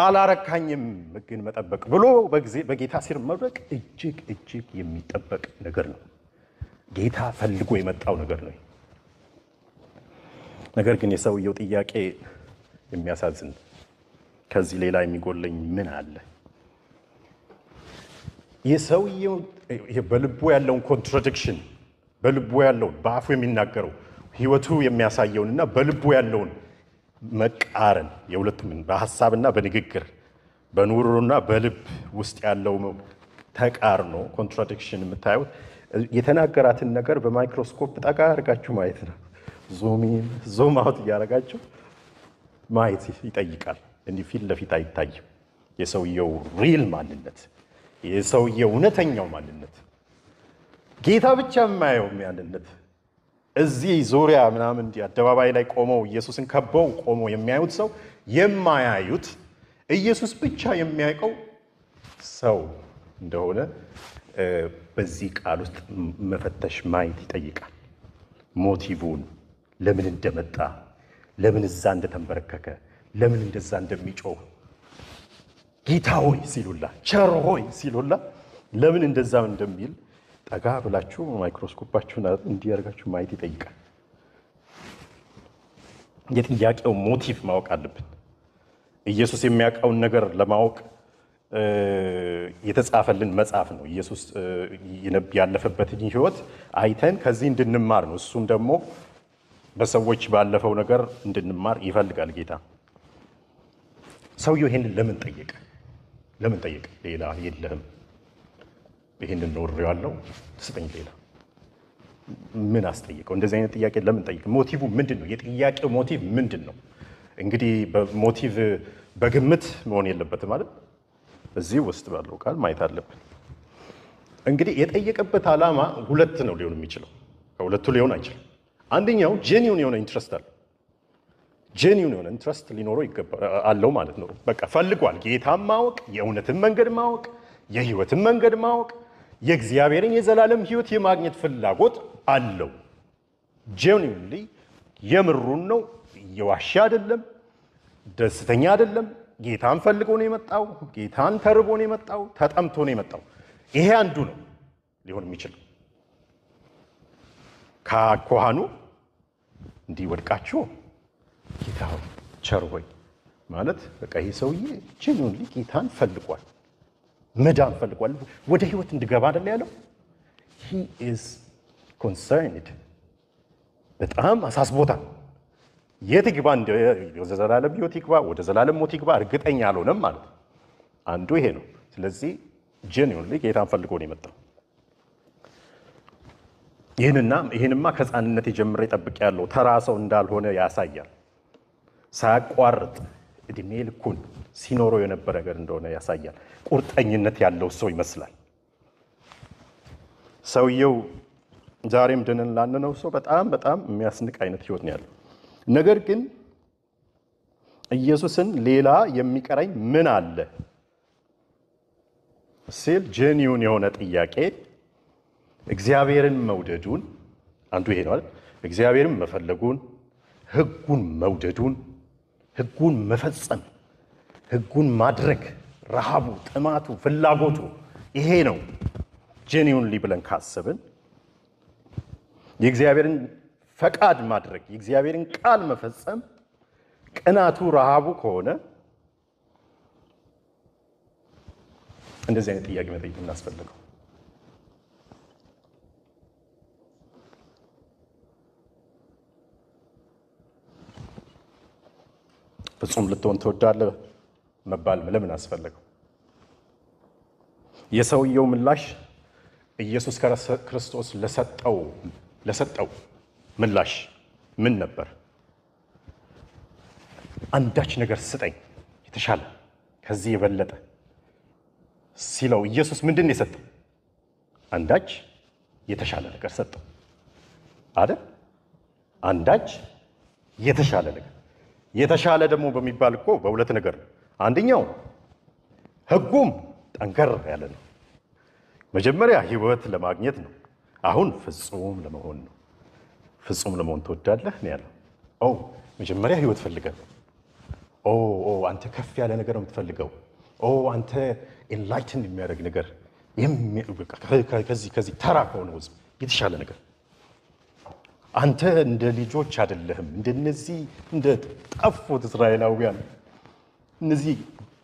Speaker 1: አላረካኝም ሕግን መጠበቅ ብሎ በጌታ ስር መውደቅ እጅግ እጅግ የሚጠበቅ ነገር ነው። ጌታ ፈልጎ የመጣው ነገር ነው። ነገር ግን የሰውየው ጥያቄ የሚያሳዝን ከዚህ ሌላ የሚጎለኝ ምን አለ? የሰውየው በልቡ ያለውን contradiction በልቡ ያለውን በአፉ የሚናገረው ህይወቱ የሚያሳየውንና በልቡ ያለውን መቃረን የሁለቱም በሀሳብና በንግግር በኑሮና በልብ ውስጥ ያለው ተቃርኖ contradiction የምታዩት የተናገራትን ነገር በማይክሮስኮፕ ጠጋ አድርጋችሁ ማየት ነው። zoom in zoom out እያደረጋችሁ ማየት ይጠይቃል። እንዲህ ፊት ለፊት አይታይም። የሰውየው ሪል ማንነት፣ የሰውየው እውነተኛው ማንነት፣ ጌታ ብቻ የማየው ማንነት እዚህ ዙሪያ ምናምን አደባባይ ላይ ቆመው ኢየሱስን ከበው ቆመው የሚያዩት ሰው የማያዩት ኢየሱስ ብቻ የሚያውቀው ሰው እንደሆነ በዚህ ቃል ውስጥ መፈተሽ ማየት ይጠይቃል። ሞቲቭን ለምን እንደመጣ ለምን እዛ እንደተንበረከከ ለምን እንደዛ እንደሚጮህ ጌታ ሆይ ሲሉላ ቸር ሆይ ሲሉላ ለምን እንደዛ እንደሚል ጠጋ ብላችሁ ማይክሮስኮፓችሁን እንዲያደርጋችሁ ማየት ይጠይቃል። የጥያቄው motive ማወቅ አለብን። ኢየሱስ የሚያውቀውን ነገር ለማወቅ የተጻፈልን መጽሐፍ ነው። ኢየሱስ ያለፈበትን ሕይወት አይተን ከዚህ እንድንማር ነው። እሱም ደግሞ በሰዎች ባለፈው ነገር እንድንማር ይፈልጋል ጌታ። ሰውየው ይሄንን ለምን ጠየቀ? ለምን ጠየቀ? ሌላ የለህም፣ ይሄንን ኖሬዋለሁ፣ ስጠኝ ሌላ ምን አስጠየቀው? እንደዚህ አይነት ጥያቄ ለምን ጠየቀ? motive ምንድን ነው? የጥያቄው motive ምንድን ነው? እንግዲህ motive በግምት መሆን የለበትም ማለት እዚህ ውስጥ ባለው ቃል ማየት አለብን። እንግዲህ የጠየቀበት ዓላማ ሁለት ነው ሊሆን የሚችለው፣ ከሁለቱ ሊሆን አይችልም። አንደኛው genuine የሆነ interest አለ። genuine የሆነ interest ሊኖረው አለው ማለት ነው። በቃ ፈልጓል፣ ጌታን ማወቅ፣ የእውነትን መንገድ ማወቅ፣ የህይወትን መንገድ ማወቅ፣ የእግዚአብሔርን የዘላለም ህይወት የማግኘት ፍላጎት አለው። genuinely የምሩን ነው፣ እየዋሸ አይደለም፣ ደስተኛ አይደለም። ጌታን ፈልጎ ነው የመጣው። ጌታን ተርቦ ነው የመጣው። ተጠምቶ ነው የመጣው። ይሄ አንዱ ነው ሊሆን የሚችለው። ከኮሃኑ እንዲህ ወድቃችሁ ጌታ ቸር ሆይ ማለት በቃ ይሄ ሰውዬ genuinely ጌታን ፈልጓል፣ መዳን ፈልጓል። ወደ ህይወት እንድገባ አይደል ያለው። he is concerned በጣም አሳስቦታል። የት ይግባ ወደ ዘላለም ህይወት ይግባ ወደ ዘላለም ሞት ይግባ እርግጠኛ አልሆነም ማለት ነው። አንዱ ይሄ ነው። ስለዚህ ጀኒውንሊ ጌታን ፈልጎ ነው የመጣው። ይህንና ይህንማ ከህፃንነት የጀምሬ ጠብቅ ያለው ተራ ሰው እንዳልሆነ ያሳያል። ሳያቋርጥ እድሜ ልኩን ሲኖረው የነበረ ነገር እንደሆነ ያሳያል። ቁርጠኝነት ያለው ሰው ይመስላል። ሰውየው ዛሬም ድነን ላንነው ሰው በጣም በጣም የሚያስንቅ አይነት ህይወት ነው ያለው። ነገር ግን ኢየሱስን ሌላ የሚቀረኝ ምን አለ ሲል ጄኒውን የሆነ ጥያቄ እግዚአብሔርን መውደዱን አንዱ ይሄ ነው አይደል? እግዚአብሔርን መፈለጉን፣ ህጉን መውደዱን፣ ህጉን መፈጸም፣ ህጉን ማድረግ፣ ረሃቡ፣ ጥማቱ፣ ፍላጎቱ ይሄ ነው። ጄኒውንሊ ብለን ካሰብን የእግዚአብሔርን ፈቃድ ማድረግ የእግዚአብሔርን ቃል መፈጸም ቅናቱ ረሃቡ ከሆነ እንደዚህ አይነት ጥያቄ መጠየቅ እናስፈልገው። ፍጹም ልትሆን ትወዳለህ መባል ለምን አስፈለገው? የሰውየው ምላሽ ኢየሱስ ክርስቶስ ለሰጠው ምላሽ ምን ነበር? አንዳች ነገር ስጠኝ የተሻለ ከዚህ የበለጠ ሲለው ኢየሱስ ምንድን ነው የሰጠው? አንዳች የተሻለ ነገር ሰጠው አይደል? አንዳች የተሻለ ነገር የተሻለ ደግሞ በሚባል እኮ በሁለት ነገር ነው። አንደኛው ሕጉም ጠንከር ያለ ነው። መጀመሪያ ሕይወት ለማግኘት ነው። አሁን ፍጹም ለመሆን ነው። ፍጹም ለመሆን ትወዳለህ ነው ያለው። ኦ መጀመሪያ ሕይወት ፈልገህ ኦ ኦ አንተ ከፍ ያለ ነገር ነው የምትፈልገው። ኦ አንተ enlighten የሚያደርግ ነገር ከዚህ ከዚህ ተራ ከሆነ ህዝብ የተሻለ ነገር አንተ እንደ ልጆች አይደለህም። እንደነዚህ እንደ ጠፉት እስራኤላውያን እነዚህ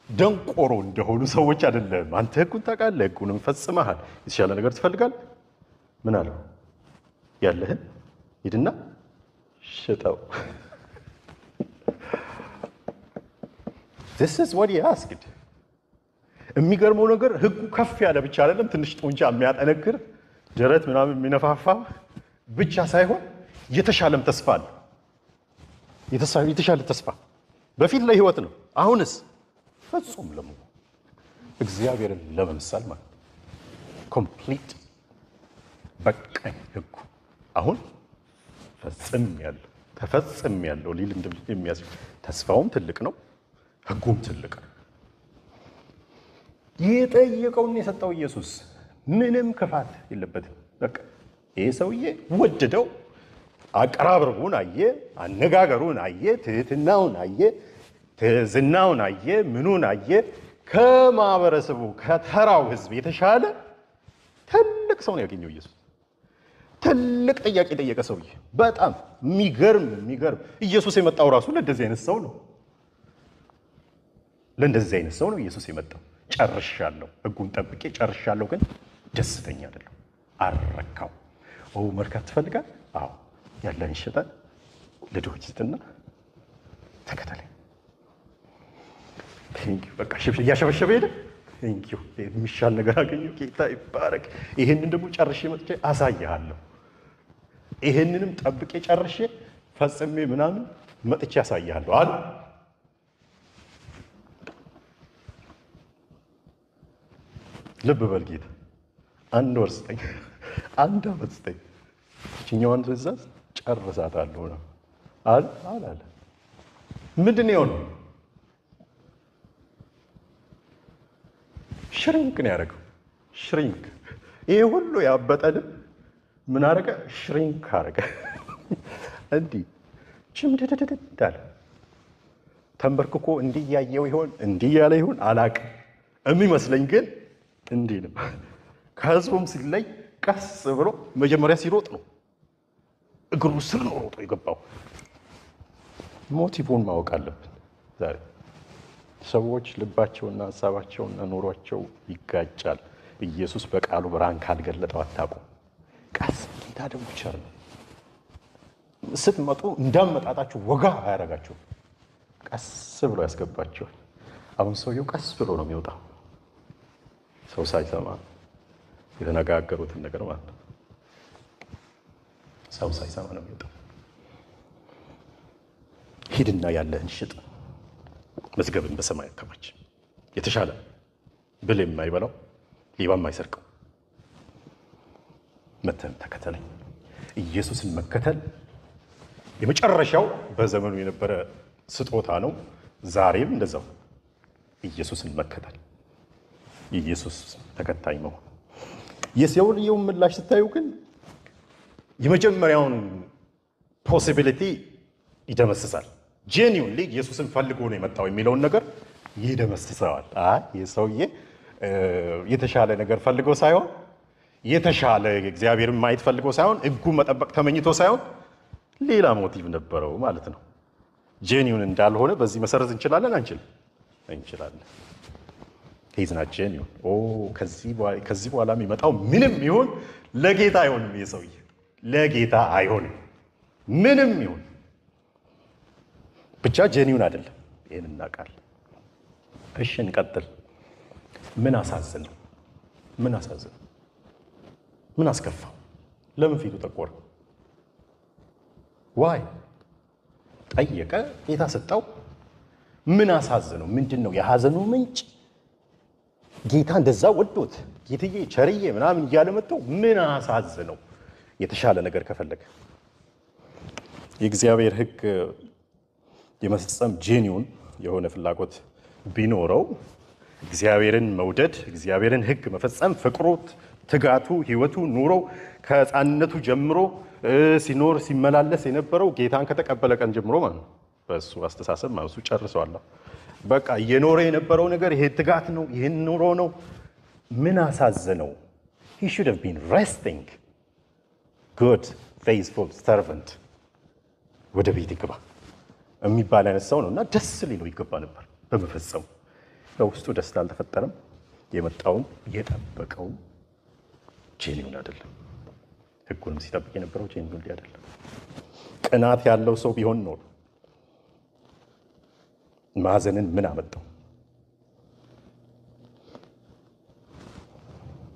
Speaker 1: ደንቆሮ እንደሆኑ ሰዎች አይደለህም። አንተ ህጉን ታውቃለህ፣ ህጉንም ፈጽመሃል። የተሻለ ነገር ትፈልጋለህ። ምን አለው? ያለህን ሂድና ሽጠው። this is what he asked። የሚገርመው ነገር ህጉ ከፍ ያለ ብቻ አይደለም፣ ትንሽ ጡንቻ የሚያጠነክር ደረት ምናምን የሚነፋፋ ብቻ ሳይሆን የተሻለም ተስፋ አለ። የተሻለ ተስፋ በፊት ላይ ህይወት ነው። አሁንስ ፍጹም ለመሆን እግዚአብሔርን ለመምሰል ማለት complete በቃኝ ህጉ አሁን ፈጽም ያለው ተፈጽም ያለው ሊል የሚያስ ተስፋውም ትልቅ ነው፣ ህጉም ትልቅ ነው። የጠየቀውን የሰጠው ኢየሱስ ምንም ክፋት የለበትም። በቃ ይህ ሰውዬ ወደደው። አቀራረቡን አየ፣ አነጋገሩን አየ፣ ትህትናውን አየ፣ ዝናውን አየ፣ ምኑን አየ። ከማህበረሰቡ ከተራው ህዝብ የተሻለ ትልቅ ሰው ነው ያገኘው ኢየሱስ። ትልቅ ጥያቄ የጠየቀ ሰውዬ በጣም የሚገርም የሚገርም። ኢየሱስ የመጣው ራሱ ለእንደዚህ አይነት ሰው ነው። ለእንደዚህ አይነት ሰው ነው ኢየሱስ የመጣው። ጨርሻለሁ፣ ህጉን ጠብቄ ጨርሻለሁ፣ ግን ደስተኛ አይደለሁ፣ አልረካው። ኦ መርካት ትፈልጋል? አዎ ያለን ይሸጣል፣ ለድሆች ስጥና ተከተለኝ። በቃ እያሸበሸበ ሄደ። የሚሻል ነገር አገኘሁ። ጌታ ይባረክ። ይሄንን ደግሞ ጨርሼ መጥቼ አሳይሃለሁ። ይሄንንም ጠብቄ ጨርሼ ፈጽሜ ምናምን መጥቼ አሳይሃለሁ አለ። ልብ በል ጌታ አንድ ወር ስጠኝ፣ አንድ ዓመት ስጠኝ፣ ይችኛዋን ትእዛዝ ጨርሳታለሁ ነው አለ ምንድን ነው የሆነው? shrink ነው ያደረገው። shrink ይሄ ሁሉ ያበጠ ልብ ምን አደረገ? shrink አደረገ። እንዲህ ችምድድድድ አለ። ተንበርክኮ እንዲህ ያየው ይሆን እንዲህ ያለ ይሆን አላቅም። የሚመስለኝ ግን እንዲህ ነው። ከህዝቡም ሲለይ ቀስ ብሎ መጀመሪያ ሲሮጥ ነው እግሩ ስር ነው ሮጦ የገባው። motive ን ማወቅ አለብን ዛሬ ሰዎች ልባቸውና ሀሳባቸውና ኑሯቸው ይጋጫል። ኢየሱስ በቃሉ ብርሃን ካልገለጠው አታውቁም። ቀስ ጌታ ደግሞ ቸር ነው። ስትመጡ እንዳመጣጣችሁ ወጋ አያደርጋችሁ። ቀስ ብሎ ያስገባቸዋል። አሁን ሰውየው ቀስ ብሎ ነው የሚወጣው፣ ሰው ሳይሰማ የተነጋገሩትን ነገር ማለት ነው። ሰው ሳይሰማ ነው የሚወጣው። ሂድና ያለህን ሽጥ መዝገብን በሰማይ አከማች። የተሻለ ብል የማይበላው ሌባ የማይሰርቀው መተን ተከተለኝ። ኢየሱስን መከተል የመጨረሻው በዘመኑ የነበረ ስጦታ ነው። ዛሬም እንደዛው ኢየሱስን መከተል፣ የኢየሱስ ተከታይ መሆን። የሰውየውን ምላሽ ስታዩ ግን የመጀመሪያውን possibility ይደመስሳል። genuinely ኢየሱስን ፈልጎ ነው የመጣው የሚለውን ነገር ይደመስሰዋል። ይህ ሰውዬ የተሻለ ነገር ፈልጎ ሳይሆን የተሻለ እግዚአብሔርን ማየት ፈልጎ ሳይሆን ሕጉን መጠበቅ ተመኝቶ ሳይሆን ሌላ motive ነበረው ማለት ነው። genuine እንዳልሆነ በዚህ መሰረት እንችላለን አንችል እንችላለን። he's not genuine ከዚህ በኋላ የሚመጣው ምንም ይሁን ለጌታ አይሆንም። ይህ ለጌታ አይሆንም ምንም ይሁን ብቻ ጄኒውን አይደለም። ይህን እናውቃለን። እሺ እንቀጥል። ምን አሳዝነው? ምን አሳዝነው? ምን አስከፋው? ለምን ፊቱ ጠቆረ? ዋይ ጠየቀ፣ ጌታ ሰጠው። ምን አሳዝነው? ምንድን ነው የሐዘኑ ምንጭ? ጌታ እንደዛ ወዶት ጌትዬ ቸርዬ ምናምን እያለ መጥቶ ምን አሳዝነው? የተሻለ ነገር ከፈለገ የእግዚአብሔር ሕግ የመፈጸም ጄኒውን የሆነ ፍላጎት ቢኖረው እግዚአብሔርን መውደድ፣ እግዚአብሔርን ሕግ መፈጸም፣ ፍቅሩ፣ ትጋቱ፣ ህይወቱ፣ ኑሮ ከሕፃንነቱ ጀምሮ ሲኖር ሲመላለስ የነበረው ጌታን ከተቀበለ ቀን ጀምሮ ማለት ነው። በእሱ አስተሳሰብ ማለት እሱ ጨርሰዋለሁ። በቃ እየኖረ የነበረው ነገር ይሄ ትጋት ነው፣ ይህን ኑሮ ነው። ምን አሳዘነው? he should have been resting good faithful servant ወደ ቤት ይግባ የሚባል አይነት ሰው ነው እና ደስ ሊለው ይገባ ነበር በመፈጸሙ። በውስጡ ደስታ አልተፈጠረም። የመጣውም የጠበቀውም ጄኒውን አይደለም። ህጉንም ሲጠብቅ የነበረው ጄኒውን አይደለም። ቅናት ያለው ሰው ቢሆን ኖሮ ማዘንን ምን አመጣው?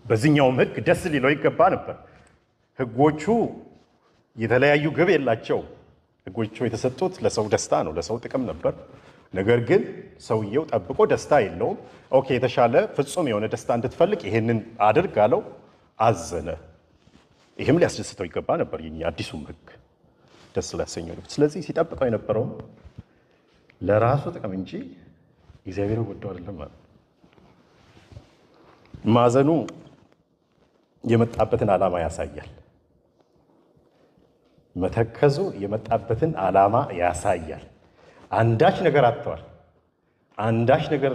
Speaker 1: በዚህኛውም ህግ ደስ ሊለው ይገባ ነበር። ህጎቹ የተለያዩ ግብ የላቸው። ህጎቹ የተሰጡት ለሰው ደስታ ነው፣ ለሰው ጥቅም ነበር። ነገር ግን ሰውየው ጠብቆ ደስታ የለውም። okay የተሻለ ፍጹም የሆነ ደስታ እንድትፈልግ ይሄንን አድርግ አለው፣ አዘነ። ይህም ሊያስደስተው ይገባ ነበር፣ የኛ አዲሱም ህግ ደስ ሊያሰኘው ስለዚህ ሲጠብቀው የነበረው ለራሱ ጥቅም እንጂ እግዚአብሔር ወደው አይደለም ማዘኑ የመጣበትን ዓላማ ያሳያል። መተከዙ የመጣበትን ዓላማ ያሳያል። አንዳች ነገር አጥተዋል። አንዳች ነገር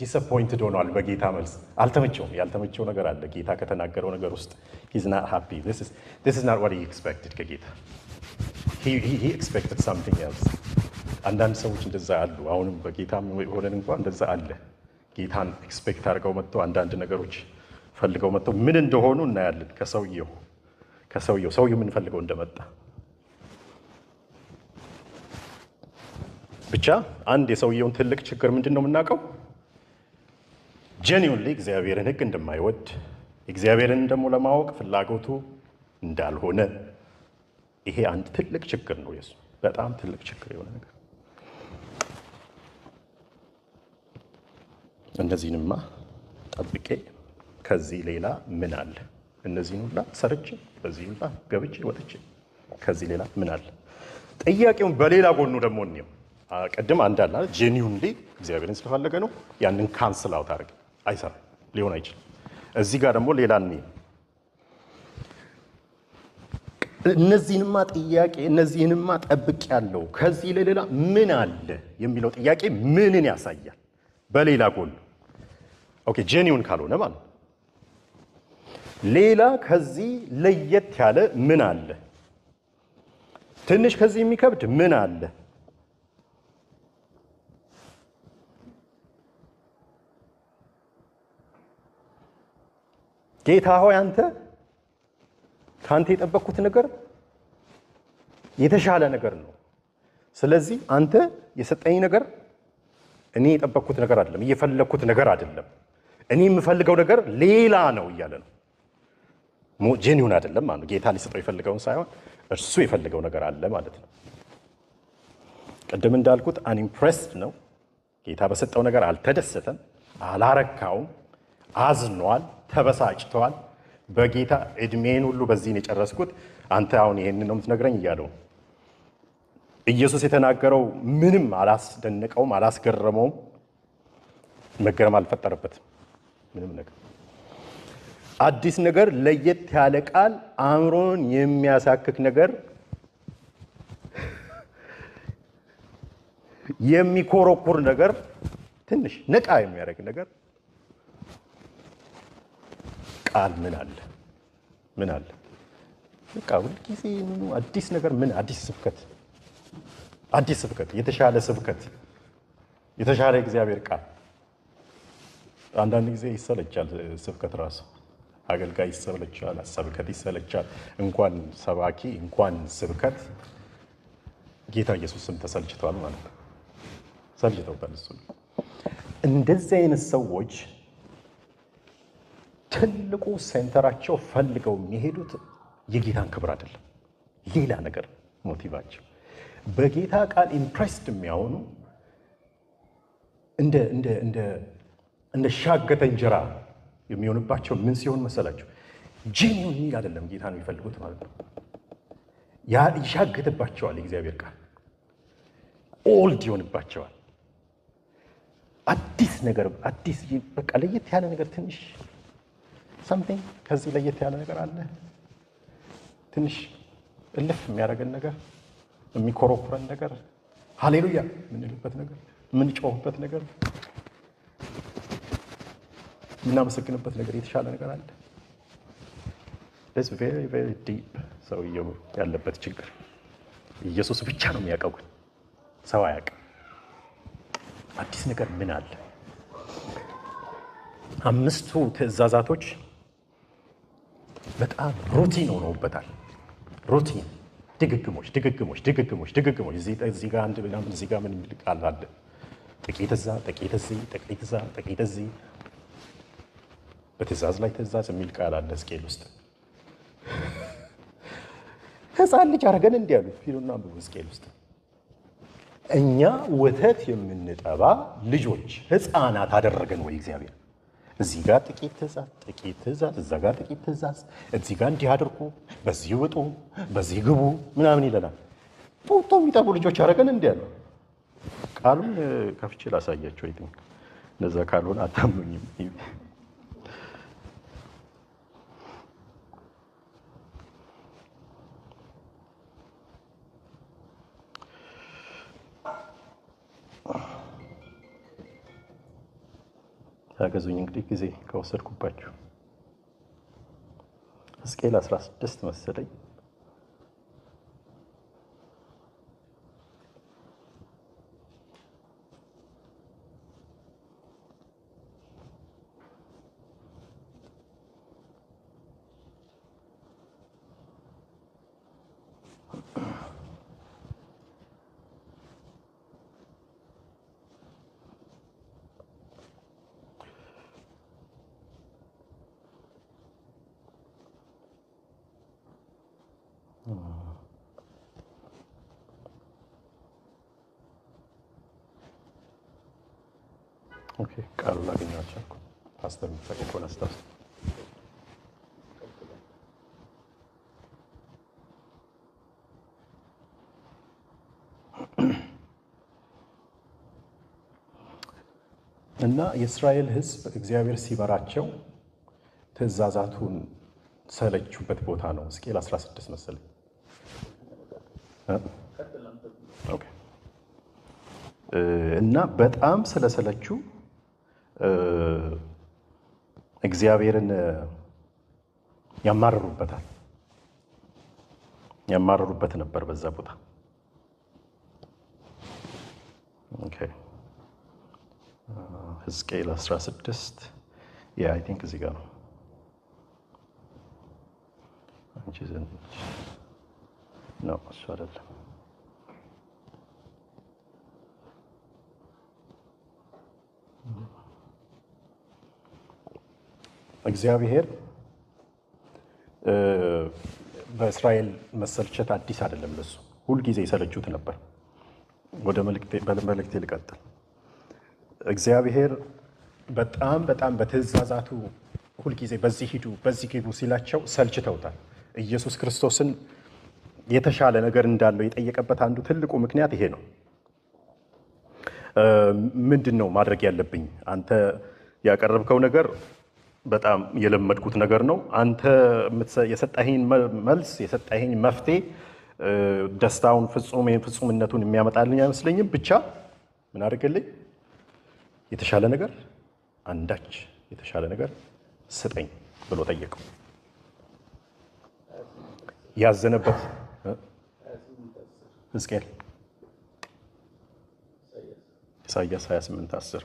Speaker 1: disappointed ሆኗል። በጌታ መልስ አልተመቸውም። ያልተመቸው ነገር አለ። ጌታ ከተናገረው ነገር ውስጥ he's not happy this is not what he expected ከጌታ he expected something else። አንዳንድ ሰዎች እንደዛ አሉ። አሁንም በጌታ ሆነን እንኳን እንደዛ አለ። ጌታን expect አድርገው መጥተው አንዳንድ ነገሮች ፈልገው መጥተው ምን እንደሆኑ እናያለን። ከሰውየው ከሰውየው ሰውየው ምን ፈልገው እንደመጣ ብቻ አንድ የሰውየውን ትልቅ ችግር ምንድን ነው የምናውቀው? ጄኒውንሊ እግዚአብሔርን ሕግ እንደማይወድ እግዚአብሔርን ደግሞ ለማወቅ ፍላጎቱ እንዳልሆነ ይሄ አንድ ትልቅ ችግር ነው። የሱ በጣም ትልቅ ችግር የሆነ ነገር እነዚህንማ ጠብቄ ከዚህ ሌላ ምን አለ? እነዚህን ሁላ ሰርቼ በዚህ ሁላ ገብቼ ወጥቼ ከዚህ ሌላ ምን አለ? ጥያቄውን በሌላ ጎኑ ደግሞ እንየው። ቅድም አንዳላ genuinely እግዚአብሔርን ስለፈለገ ነው ያንን cancel out አድርግ አይሰራም፣ ሊሆን አይችልም። እዚህ ጋር ደግሞ ሌላ እነዚህንማ ጥያቄ እነዚህንማ ጠብቅ ያለው ከዚህ ለሌላ ምን አለ የሚለው ጥያቄ ምንን ያሳያል? በሌላ ጎን okay genuine ካልሆነ ማለት ሌላ ከዚህ ለየት ያለ ምን አለ? ትንሽ ከዚህ የሚከብድ ምን አለ? ጌታ ሆይ አንተ ከአንተ የጠበቅኩት ነገር የተሻለ ነገር ነው። ስለዚህ አንተ የሰጠኝ ነገር እኔ የጠበቅኩት ነገር አይደለም፣ እየፈለግኩት ነገር አይደለም። እኔ የምፈልገው ነገር ሌላ ነው እያለ ነው። ጄኒውን አይደለም ማለት ጌታ ሊሰጠው የፈልገውን ሳይሆን እርሱ የፈልገው ነገር አለ ማለት ነው። ቅድም እንዳልኩት አንኢምፕሬስድ ነው። ጌታ በሰጠው ነገር አልተደሰተም፣ አላረካውም፣ አዝኗል፣ ተበሳጭተዋል። በጌታ እድሜን ሁሉ በዚህን የጨረስኩት አንተ አሁን ይሄንን ነው የምትነግረኝ እያለው ኢየሱስ የተናገረው ምንም አላስደነቀውም፣ አላስገረመውም፣ መገረም አልፈጠረበትም። ምንም ነገር አዲስ ነገር፣ ለየት ያለ ቃል፣ አእምሮን የሚያሳክክ ነገር፣ የሚኮረኩር ነገር፣ ትንሽ ነቃ የሚያደርግ ነገር ቃል ምን አለ? ምን አለ? በቃ ሁልጊዜ አዲስ ነገር ምን አዲስ ስብከት አዲስ ስብከት የተሻለ ስብከት የተሻለ እግዚአብሔር ቃል። አንዳንድ ጊዜ ይሰለቻል ስብከት ራሱ አገልጋይ ይሰለቻል፣ ስብከት ይሰለቻል። እንኳን ሰባኪ እንኳን ስብከት ጌታ ኢየሱስም ተሰልችተዋል ማለት ነው። ሰልችተውታል። እሱ እንደዚህ አይነት ሰዎች ትልቁ ሴንተራቸው ፈልገው የሚሄዱት የጌታን ክብር አይደለም፣ ሌላ ነገር motive ኣቸው በጌታ ቃል impressed የማይሆኑ እንደ ሻገተ እንጀራ የሚሆንባቸው ምን ሲሆን መሰላቸው? genuinely አይደለም ጌታ ነው የሚፈልጉት ማለት ነው። ይሻገትባቸዋል። የእግዚአብሔር ቃል old ይሆንባቸዋል። አዲስ ነገር አዲስ በቃ ለየት ያለ ነገር ትንሽ something ከዚህ ለየት ያለ ነገር አለ። ትንሽ እልፍ የሚያደርገን ነገር የሚኮረኩረን ነገር ሃሌሉያ የምንልበት ነገር የምንጮህበት ነገር የምናመሰግንበት ነገር የተሻለ ነገር አለ። very very deep ሰውየው ያለበት ችግር ኢየሱስ ብቻ ነው የሚያውቀው፣ ግን ሰው አያውቅም። አዲስ ነገር ምን አለ? አምስቱ ትእዛዛቶች በጣም routine ሆነውበታል። routine ድግግሞች ድግግሞች ድግግሞች ድግግሞች እዚህ ጋር አንድ ምናምን እዚህ ጋር ምን የሚል ቃል አለ? ጥቂት እዛ ጥቂት እዚህ ጥቂት እዛ ጥቂት እዚህ በትእዛዝ ላይ ትእዛዝ የሚል ቃል አለ ሕዝቅኤል ውስጥ። ሕፃን ልጅ አድርገን እንዲህ ያሉት ፈልጉና አንብቡ ውስጥ እኛ ወተት የምንጠባ ልጆች ሕፃናት አደረገን ወይ እግዚአብሔር? እዚህ ጋር ጥቂት ትእዛዝ፣ ጥቂት ትእዛዝ፣ እዛ ጋር ጥቂት ትእዛዝ፣ እዚህ ጋር እንዲህ አድርጉ፣ በዚህ ውጡ፣ በዚህ ግቡ ምናምን ይለናል። ጡጦ የሚጠቡ ልጆች አደረገን እንዲህ ያሉ ቃሉን ከፍቼ ላሳያቸው። እነዛ ካልሆነ አታምኑኝም። ያገዙኝ እንግዲህ ጊዜ ከወሰድኩባችሁ ሕዝቅኤል 16 መሰለኝ። okay ቃሉ ላገኘው አልቻልኩም። የምትሰቀ ከሆነ አስታውስ። እና የእስራኤል ሕዝብ እግዚአብሔር ሲበራቸው ትእዛዛቱን ሰለቹበት ቦታ ነው። ሕዝቅኤል 16 መሰለኝ። እና በጣም ስለሰለቹ እግዚአብሔርን ያማርሩበታል ያማርሩበት ነበር በዛ ቦታ። ሕዝቅኤል 16 yeah I think እዚህ ጋር ነው። ነው እሱ አይደለም። እግዚአብሔር በእስራኤል መሰልቸት አዲስ አይደለም ለሱ። ሁልጊዜ የሰለቹት ነበር። ወደ መልእክቴ ልቀጥል። እግዚአብሔር በጣም በጣም በትእዛዛቱ ሁልጊዜ በዚህ ሂዱ፣ በዚህ ግቡ ሲላቸው ሰልችተውታል። ኢየሱስ ክርስቶስን የተሻለ ነገር እንዳለው የጠየቀበት አንዱ ትልቁ ምክንያት ይሄ ነው። ምንድን ነው ማድረግ ያለብኝ? አንተ ያቀረብከው ነገር በጣም የለመድኩት ነገር ነው። አንተ የሰጠኸኝ መልስ የሰጠኸኝ መፍትሄ ደስታውን ፍጹም ፍጹምነቱን የሚያመጣልኝ አይመስለኝም። ብቻ ምን አድርግልኝ? የተሻለ ነገር አንዳች የተሻለ ነገር ስጠኝ ብሎ ጠየቀው። ያዘነበት ሕዝቅኤል ኢሳያስ 28 10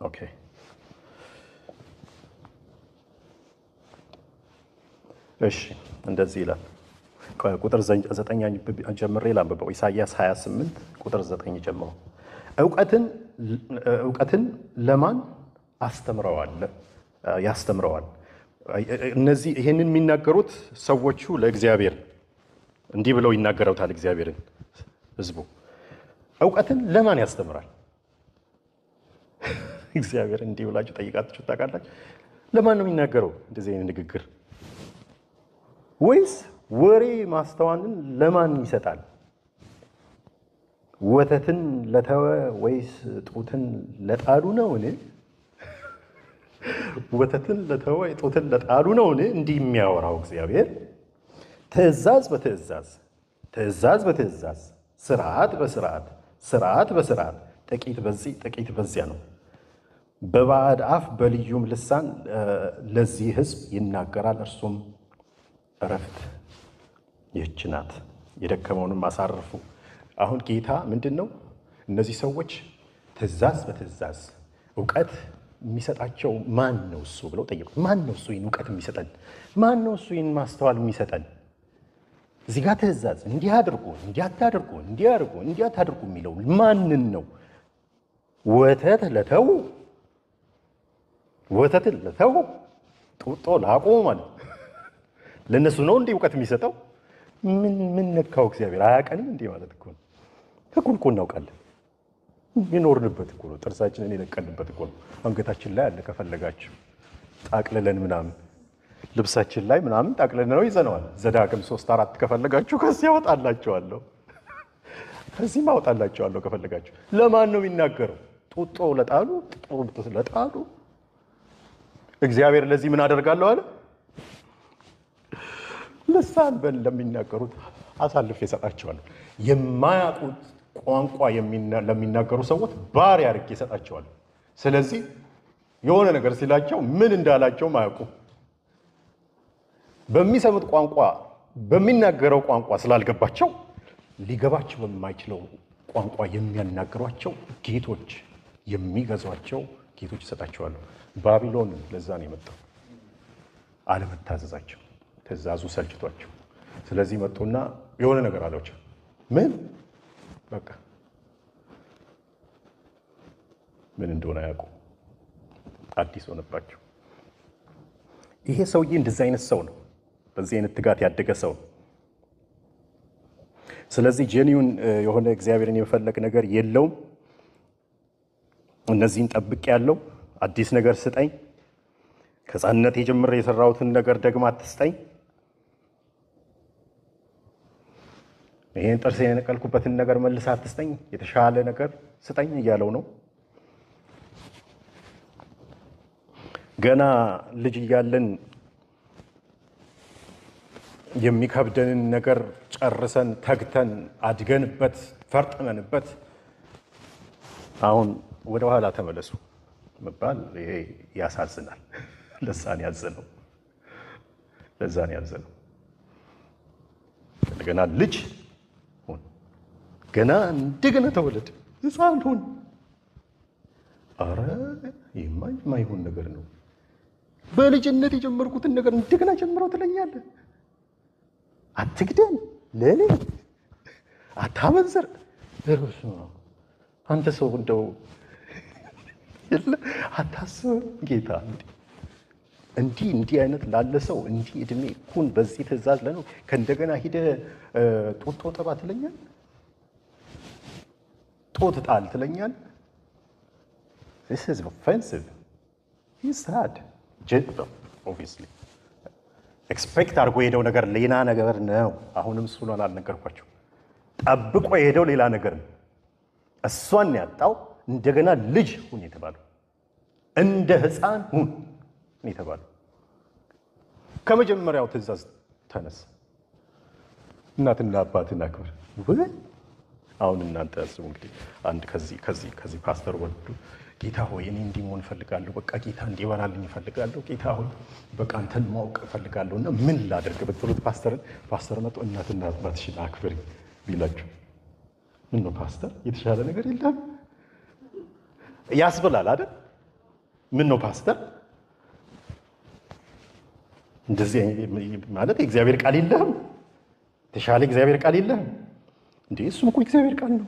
Speaker 1: okay እሺ እንደዚህ ይላል። ቁጥር ዘጠኝ ጀምሬ ላንብበው። ኢሳያስ 28 ቁጥር ዘጠኝ ጀምሮ እውቀትን ለማን አስተምረዋል ያስተምረዋል። እነዚህ ይህንን የሚናገሩት ሰዎቹ ለእግዚአብሔር እንዲህ ብለው ይናገረውታል። እግዚአብሔርን ህዝቡ እውቀትን ለማን ያስተምራል? እግዚአብሔር እንዲህ ብላችሁ ጠይቃችሁ ታውቃላችሁ? ለማን ነው የሚናገረው እንደዚህ አይነት ንግግር? ወይስ ወሬ ማስተዋልን ለማን ይሰጣል? ወተትን ለተወ ወይስ ጡትን ለጣሉ ነውን? ወተትን ለተወ ጡትን ለጣሉ ነውን? እንዲህ የሚያወራው እግዚአብሔር ትእዛዝ በትእዛዝ ትእዛዝ በትእዛዝ ስርዓት በስርዓት ስርዓት በስርዓት ጥቂት በዚህ ጥቂት በዚያ ነው። በባዕድ አፍ በልዩም ልሳን ለዚህ ሕዝብ ይናገራል። እርሱም እረፍት ይህች ናት፣ የደከመውንም አሳርፉ። አሁን ጌታ ምንድን ነው? እነዚህ ሰዎች ትእዛዝ በትእዛዝ እውቀት የሚሰጣቸው ማን ነው እሱ ብለው ጠየቁ። ማን ነው እሱ ይህን እውቀት የሚሰጠን? ማን ነው እሱ ይህን ማስተዋል የሚሰጠን? እዚህ ጋር ትእዛዝ እንዲህ አድርጉ፣ እንዲህ አታድርጉ፣ እንዲህ የሚለው ማንን ነው? ወተት ለተው ወተትን ለተው ጡጦ ላቆሙ ማለት ለእነሱ ነው እንዲህ እውቀት የሚሰጠው? ምን ምን ነካው እግዚአብሔር አያውቀንም እንዲህ ማለት እኮ ነው። ህጉን እናውቃለን። የኖርንበት እኮ ነው። ጥርሳችንን የነቀልንበት እኮ ነው። አንገታችን ላይ አለ። ከፈለጋችሁ ጣቅልለን ምናምን ልብሳችን ላይ ምናምን ጣቅልለን ነው ይዘነዋል። ዘዳግም ሶስት አራት ከፈለጋችሁ ከዚህ ያወጣላችኋለሁ፣ ከዚህም አወጣላችኋለሁ ከፈለጋችሁ። ለማን ነው የሚናገረው? ጡጦ ለጣሉ ጡጦ ለጣሉ እግዚአብሔር ለዚህ ምን አደርጋለሁ አለ ልሳን ለሚናገሩት አሳልፌ እሰጣቸዋለሁ። የማያውቁት ቋንቋ ለሚናገሩ ሰዎች ባሪያ አድርጌ እሰጣቸዋለሁ። ስለዚህ የሆነ ነገር ሲላቸው ምን እንዳላቸውም አያውቁም። በሚሰሙት ቋንቋ በሚናገረው ቋንቋ ስላልገባቸው ሊገባቸው በማይችለው ቋንቋ የሚያናግሯቸው ጌቶች የሚገዟቸው ጌቶች ይሰጣቸዋለሁ። ባቢሎን ለዛ ነው የመጣው፣ አለመታዘዛቸው ትእዛዙ ሰልችቷቸው። ስለዚህ መጡና የሆነ ነገር አላቸው። ምን በቃ ምን እንደሆነ አያውቁ። አዲስ ሆነባቸው። ይሄ ሰውዬ እንደዚህ አይነት ሰው ነው። በዚህ አይነት ትጋት ያደገ ሰው ነው። ስለዚህ ጄኒውን የሆነ እግዚአብሔርን የመፈለግ ነገር የለውም። እነዚህን ጠብቅ ያለው አዲስ ነገር ስጠኝ፣ ከሕፃንነት የጀምረ የሰራሁትን ነገር ደግማ አትስጠኝ ይሄን ጥርሴን የነቀልኩበትን ነገር መልስ አትስጠኝ፣ የተሻለ ነገር ስጠኝ እያለው ነው። ገና ልጅ እያለን የሚከብደንን ነገር ጨርሰን ተግተን አድገንበት ፈርጥመንበት አሁን ወደ ኋላ ተመለሱ መባል ይሄ ያሳዝናል። ለዛን ያዘነው ለዛን ያዘነው እንደገና ልጅ ገና እንደገና ተወለድ፣ ሕፃን ሁን። አረ ይህማ የማይሆን ነገር ነው። በልጅነት የጀመርኩትን ነገር እንደገና ጀምረው ትለኛለህ። አትግደል፣ ለኔ አታመንዝር። አንተ ሰው እንደው አታስብም ጌታ እንዲህ እንዲህ አይነት ላለ ሰው እንዲህ እድሜ ኩን በዚህ ትእዛዝ ለነው ከእንደገና ሂደ ጡጦ ጥባ ትለኛል፣ ጦት ጣል ትለኛል። is offensive. He's sad. obviously expect አድርጎ የሄደው ነገር ሌላ ነገር ነው። አሁንም እሱ አልነገርኳቸው። ጠብቆ የሄደው ሌላ ነገር ነው። እሷን ያጣው እንደገና ልጅ ሁን የተባለው እንደ ሕፃን ሁን የተባለው ከመጀመሪያው ትእዛዝ ተነስ፣ እናትና አባትን አክብር። አሁን እናንተ ያስቡ እንግዲህ አንድ ከዚህ ከዚህ ከዚህ ፓስተር ወዱ ጌታ ሆይ እኔ እንዲህ መሆን እፈልጋለሁ፣ በቃ ጌታ እንዲበራልኝ እፈልጋለሁ፣ ጌታ ሆይ በቃ አንተን ማወቅ እፈልጋለሁ እና ምን ላደርግ ብትሉት ፓስተርን ፓስተር መጥቶ እናትና አባትሽን አክብሪ ቢላችሁ ምን ነው ፓስተር የተሻለ ነገር የለም ያስብላል አይደል? ምን ነው ፓስተር እንደዚህ ማለት የእግዚአብሔር ቃል የለህም? የተሻለ እግዚአብሔር ቃል የለህም እንዴ? እሱም እኮ እግዚአብሔር ቃል ነው።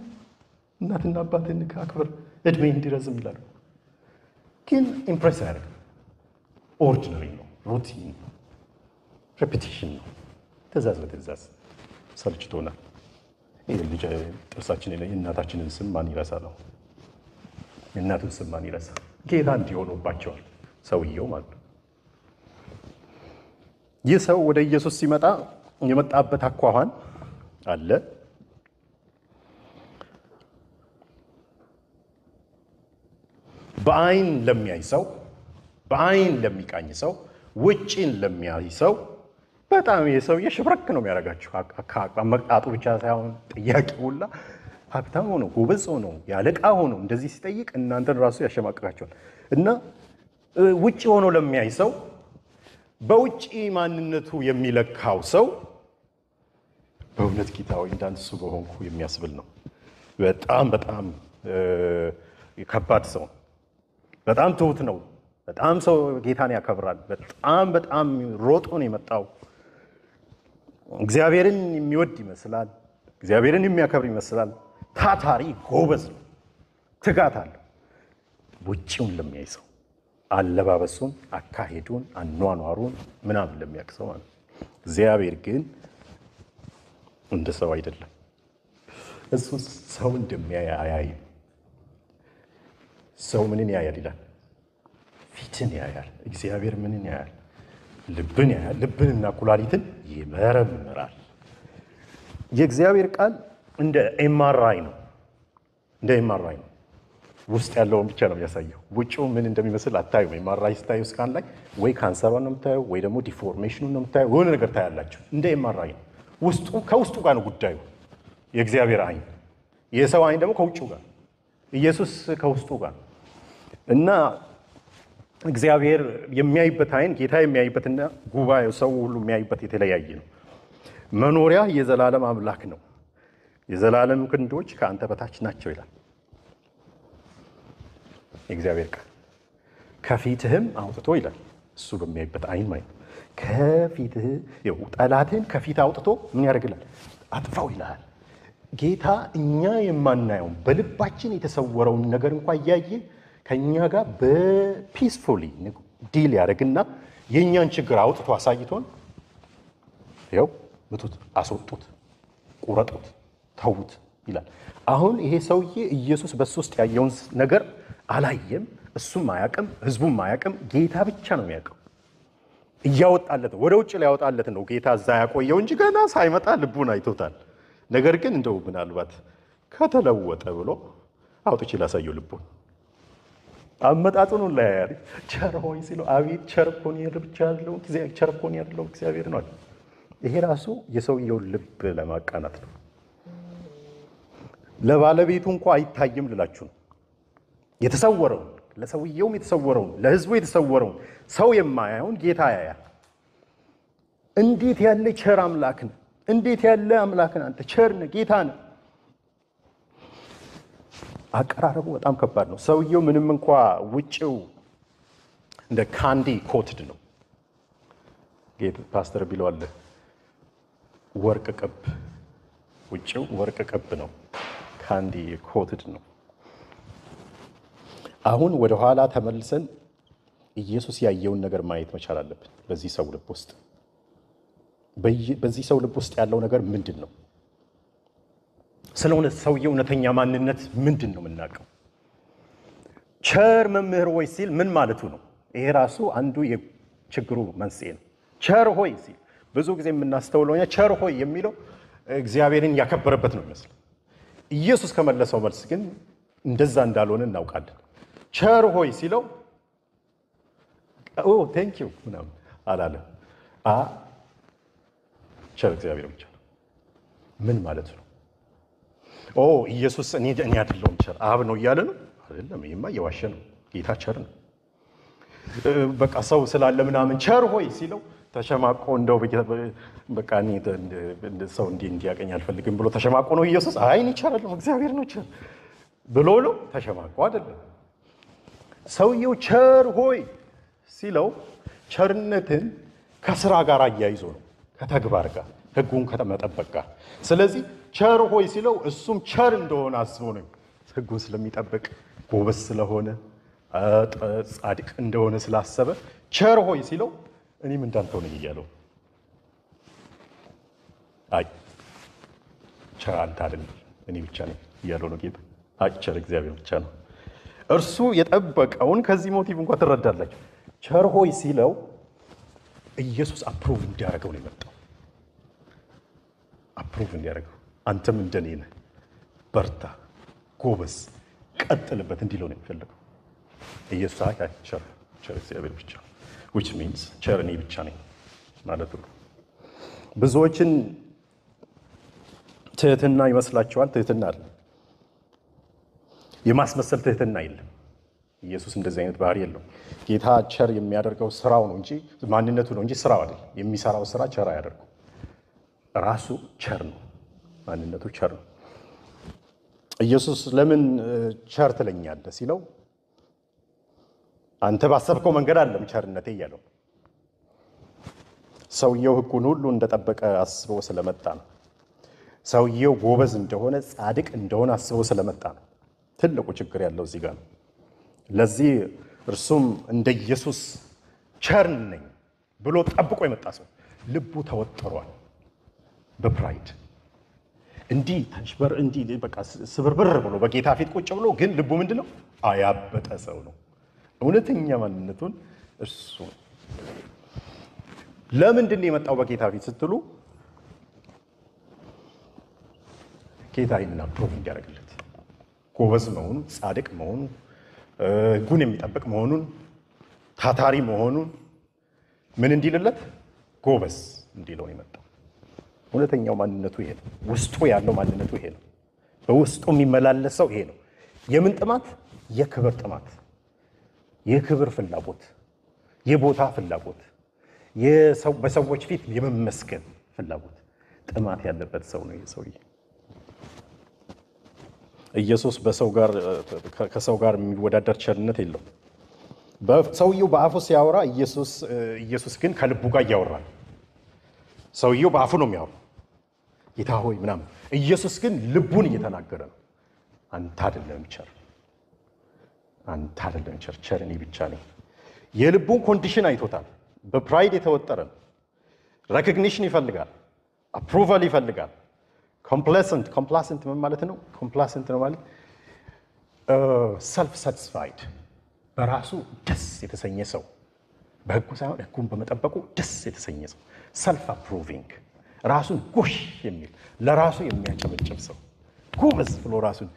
Speaker 1: እናትና አባትን አክብር እድሜ እንዲረዝም ይላሉ። ግን impress አያደርግም። ordinary ነው፣ routine ነው፣ repetition ነው። ትእዛዝ በትእዛዝ ሰልችቶናል። ልጅ ጥርሳችንን የእናታችንን ስም ማን ይረሳል? የእናቱን ስም ማን ይረሳል? ጌታ እንዲሆኑባቸዋል ሰውየው ማለት ነው። ይህ ሰው ወደ ኢየሱስ ሲመጣ የመጣበት አኳኋን አለ። በአይን ለሚያይ ሰው በአይን ለሚቃኝ ሰው ውጪን ለሚያይ ሰው በጣም የሰውዬ ሽብረክ ነው የሚያደርጋችሁ። መቅጣቱ ብቻ ሳይሆን ጥያቄ ሁላ ሀብታም ሆኖ ጎበዝ ሆኖ ያለቃ ሆኖ እንደዚህ ሲጠይቅ እናንተን ራሱ ያሸማቅቃቸዋል። እና ውጪ ሆኖ ለሚያይ ሰው በውጪ ማንነቱ የሚለካው ሰው በእውነት ጌታ ሆይ እንዳንሱ በሆንኩ የሚያስብል ነው። በጣም በጣም ከባድ ሰው ነው። በጣም ትሁት ነው። በጣም ሰው ጌታን ያከብራል። በጣም በጣም ሮጦ ነው የመጣው። እግዚአብሔርን የሚወድ ይመስላል። እግዚአብሔርን የሚያከብር ይመስላል። ታታሪ ጎበዝ ነው። ትጋት አለው። ውጭውን ለሚያይ ሰው አለባበሱን፣ አካሄዱን፣ አኗኗሩን ምናምን ለሚያውቅ ሰው ማለት እግዚአብሔር ግን እንደ ሰው አይደለም። እሱ ሰው እንደሚያይ አያይም። ሰው ምንን ያያል ይላል? ፊትን ያያል። እግዚአብሔር ምንን ያያል? ልብን ያያል። ልብንና ኩላሊትን ይመረምራል። የእግዚአብሔር ቃል እንደ MRI ነው። እንደ MRI ነው። ውስጥ ያለውን ብቻ ነው የሚያሳየው። ውጭው ምን እንደሚመስል አታዩ። MRI ስታዩ scan ላይ ወይ ካንሰሯን ነው የምታየው፣ ወይ ደግሞ deformation ኡን ነው የምታየው። የሆነ ነገር ታያላችሁ። እንደ MRI ነው። ውስጡ ከውስጡ ጋር ነው ጉዳዩ። የእግዚአብሔር አይን፣ የሰው አይን ደግሞ ከውጭው ጋር፣ ኢየሱስ ከውስጡ ጋር እና እግዚአብሔር የሚያይበት አይን ጌታ የሚያይበትና ጉባኤው ሰው ሁሉ የሚያይበት የተለያየ ነው። መኖሪያ የዘላለም አምላክ ነው። የዘላለም ክንዶች ከአንተ በታች ናቸው ይላል የእግዚአብሔር ቃል። ከፊትህም አውጥቶ ይላል እሱ በሚያይበት አይን ማለት ነው። ከፊትህ ጠላትህን ከፊት አውጥቶ ምን ያደርግላል? አጥፋው ይልሃል። ጌታ እኛ የማናየውን በልባችን የተሰወረውን ነገር እንኳ እያየ ከእኛ ጋር በ peacefully deal ያደርግና የእኛን ችግር አውጥቶ አሳይቶን ይኸው ምቱት፣ አስወጡት፣ ቁረጡት፣ ተዉት ይላል። አሁን ይሄ ሰውዬ ኢየሱስ በሱ ውስጥ ያየውን ነገር አላየም፣ እሱም አያውቅም፣ ህዝቡም አያውቅም። ጌታ ብቻ ነው የሚያውቀው። እያወጣለት ወደ ውጭ ሊያወጣለት ነው ጌታ እዛ ያቆየው እንጂ ገና ሳይመጣ ልቡን አይቶታል። ነገር ግን እንደው ምናልባት ከተለወጠ ብሎ አውጥቼ ላሳየው ልቡን አመጣጡን ላይ ያያል። ቸር ሆይ ሲለው አቤት ቸር እኮ ነው ብቻ ያለው ቸር እኮ ነው ያለው እግዚአብሔር ነው። ይሄ ራሱ የሰውየውን ልብ ለማቃናት ነው። ለባለቤቱ እንኳ አይታይም ልላችሁ ነው። የተሰወረውን ለሰውየውም የተሰወረውን ለህዝቡ የተሰወረውን ሰው የማያየውን ጌታ ያያል። እንዴት ያለ ቸር አምላክ ነው! እንዴት ያለ አምላክ ነው! አንተ ቸር ነህ፣ ጌታ ነህ። አቀራረቡ በጣም ከባድ ነው። ሰውየው ምንም እንኳ ውጭው እንደ candy coated ነው። ጌት ፓስተር ቢለዋል ወርቅ ቅብ፣ ውጭው ወርቅ ቅብ ነው። candy coated ነው። አሁን ወደ ኋላ ተመልሰን ኢየሱስ ያየውን ነገር ማየት መቻል አለብን። በዚህ ሰው ልብ ውስጥ በዚህ ሰው ልብ ውስጥ ያለው ነገር ምንድን ነው? ስለሆነ ሰውየው እውነተኛ ማንነት ምንድን ነው የምናውቀው? ቸር መምህር ሆይ ሲል ምን ማለቱ ነው? ይሄ ራሱ አንዱ የችግሩ መንስኤ ነው። ቸር ሆይ ሲል ብዙ ጊዜ የምናስተውለው ቸር ሆይ የሚለው እግዚአብሔርን ያከበረበት ነው ይመስለው። ኢየሱስ ከመለሰው መልስ ግን እንደዛ እንዳልሆነ እናውቃለን። ቸር ሆይ ሲለው thank you ምናምን አላለም። ቸር እግዚአብሔር ብቻ ምን ማለቱ ነው? ኦ ኢየሱስ እኔ አይደለሁም ቸር አብ ነው እያለ ነው አይደለም። ይሄማ እየዋሸ ነው። ጌታ ቸር ነው። በቃ ሰው ስላለ ምናምን ቸር ሆይ ሲለው ተሸማቆ እንደው በቃ ሰው እንዲህ እንዲያውቀኝ አልፈልግም ብሎ ተሸማቆ ነው ኢየሱስ። አይ እኔ ቸር አይደለሁም እግዚአብሔር ነው ቸር ብሎ ነው ተሸማቆ አይደለም። ሰውየው ቸር ሆይ ሲለው ቸርነትን ከስራ ጋር አያይዞ ነው ከተግባር ጋር ህጉን ከመጠበቅ ጋር። ስለዚህ ቸር ሆይ ሲለው እሱም ቸር እንደሆነ አስቦ ነው ህጉን ስለሚጠብቅ ጎበዝ ስለሆነ ጻድቅ እንደሆነ ስላሰበ ቸር ሆይ ሲለው እኔም እንዳንተው ነኝ እያለው አይ ቸር አንተ አይደለም እኔ ብቻ ነኝ እያለው ነው ጌታ። አይ ቸር እግዚአብሔር ብቻ ነው። እርሱ የጠበቀውን ከዚህ motive እንኳን ትረዳላችሁ። ቸር ሆይ ሲለው ኢየሱስ approve እንዲያደርገው ነው የመጣው። approve እንዲያደርገው አንተም እንደኔ ነህ፣ በርታ፣ ጎበዝ፣ ቀጥልበት እንዲለው ነው የሚፈልገው ኢየሱስ። አይ ቸር ቸር እግዚአብሔር ብቻ which means ቸር እኔ ብቻ ነኝ ማለት ነው። ብዙዎችን ትህትና ይመስላችኋል። ትህትና አለ የማስመሰል ትህትና የለም። ኢየሱስ እንደዚህ አይነት ባህሪ የለውም። ጌታ ቸር የሚያደርገው ስራው ነው እንጂ ማንነቱ ነው እንጂ ስራው አይደለም። የሚሰራው ስራ ቸር አያደርገው። ራሱ ቸር ነው፣ ማንነቱ ቸር ነው። ኢየሱስ ለምን ቸር ትለኛለህ ሲለው አንተ ባሰብከው መንገድ አለም ቸርነቴ እያለው ሰውየው ሕጉን ሁሉ እንደጠበቀ አስበው ስለመጣ ነው። ሰውየው ጎበዝ እንደሆነ ጻድቅ እንደሆነ አስበው ስለመጣ ነው። ትልቁ ችግር ያለው እዚህ ጋር ነው። ለዚህ እርሱም እንደ ኢየሱስ ቸር ነኝ ብሎ ጠብቆ የመጣ ሰው ልቡ ተወጥሯል በ pride እንዲህ ተሽበር እንዲህ በቃ ስብርብር ብሎ በጌታ ፊት ቁጭ ብሎ ግን ልቡ ምንድን ነው? ያበጠ ሰው ነው። እውነተኛ ማንነቱን እሱ ለምንድን ነው የመጣው በጌታ ፊት ስትሉ ጌታ ይህንን approve እንዲያደርግለት ጎበዝ መሆኑ፣ ጻድቅ መሆኑ፣ ሕጉን የሚጠብቅ መሆኑን፣ ታታሪ መሆኑን ምን እንዲልለት ጎበዝ እንዲለው የመጣው። እውነተኛው ማንነቱ ይሄ ነው። ውስጡ ያለው ማንነቱ ይሄ ነው። በውስጡ የሚመላለሰው ይሄ ነው። የምን ጥማት? የክብር ጥማት፣ የክብር ፍላጎት፣ የቦታ ፍላጎት፣ በሰዎች ፊት የመመስገን ፍላጎት፣ ጥማት ያለበት ሰው ነው ሰውዬ። ኢየሱስ ከሰው ጋር የሚወዳደር ቸርነት የለውም። ሰውየው በአፉ ሲያወራ ኢየሱስ ግን ከልቡ ጋር እያወራ ሰውየው በአፉ ነው የሚያወራው ጌታ ሆይ ምናምን፣ ኢየሱስ ግን ልቡን እየተናገረ ነው። አንተ አይደለም ቸር፣ አንተ አይደለም ቸር፣ ቸር እኔ ብቻ ነኝ። የልቡን condition አይቶታል። በ pride የተወጠረ ነው። recognition ይፈልጋል፣ approval ይፈልጋል። complacent complacent ምን ማለት ነው? complacent ነው ማለት self satisfied በራሱ ደስ የተሰኘ ሰው፣ በህጉ ሳይሆን ህጉን በመጠበቁ ደስ የተሰኘ ሰው፣ self approving ራሱን ጎሽ የሚል ለራሱ የሚያጨበጭብ ሰው፣ ጎበዝ ብሎ ራሱን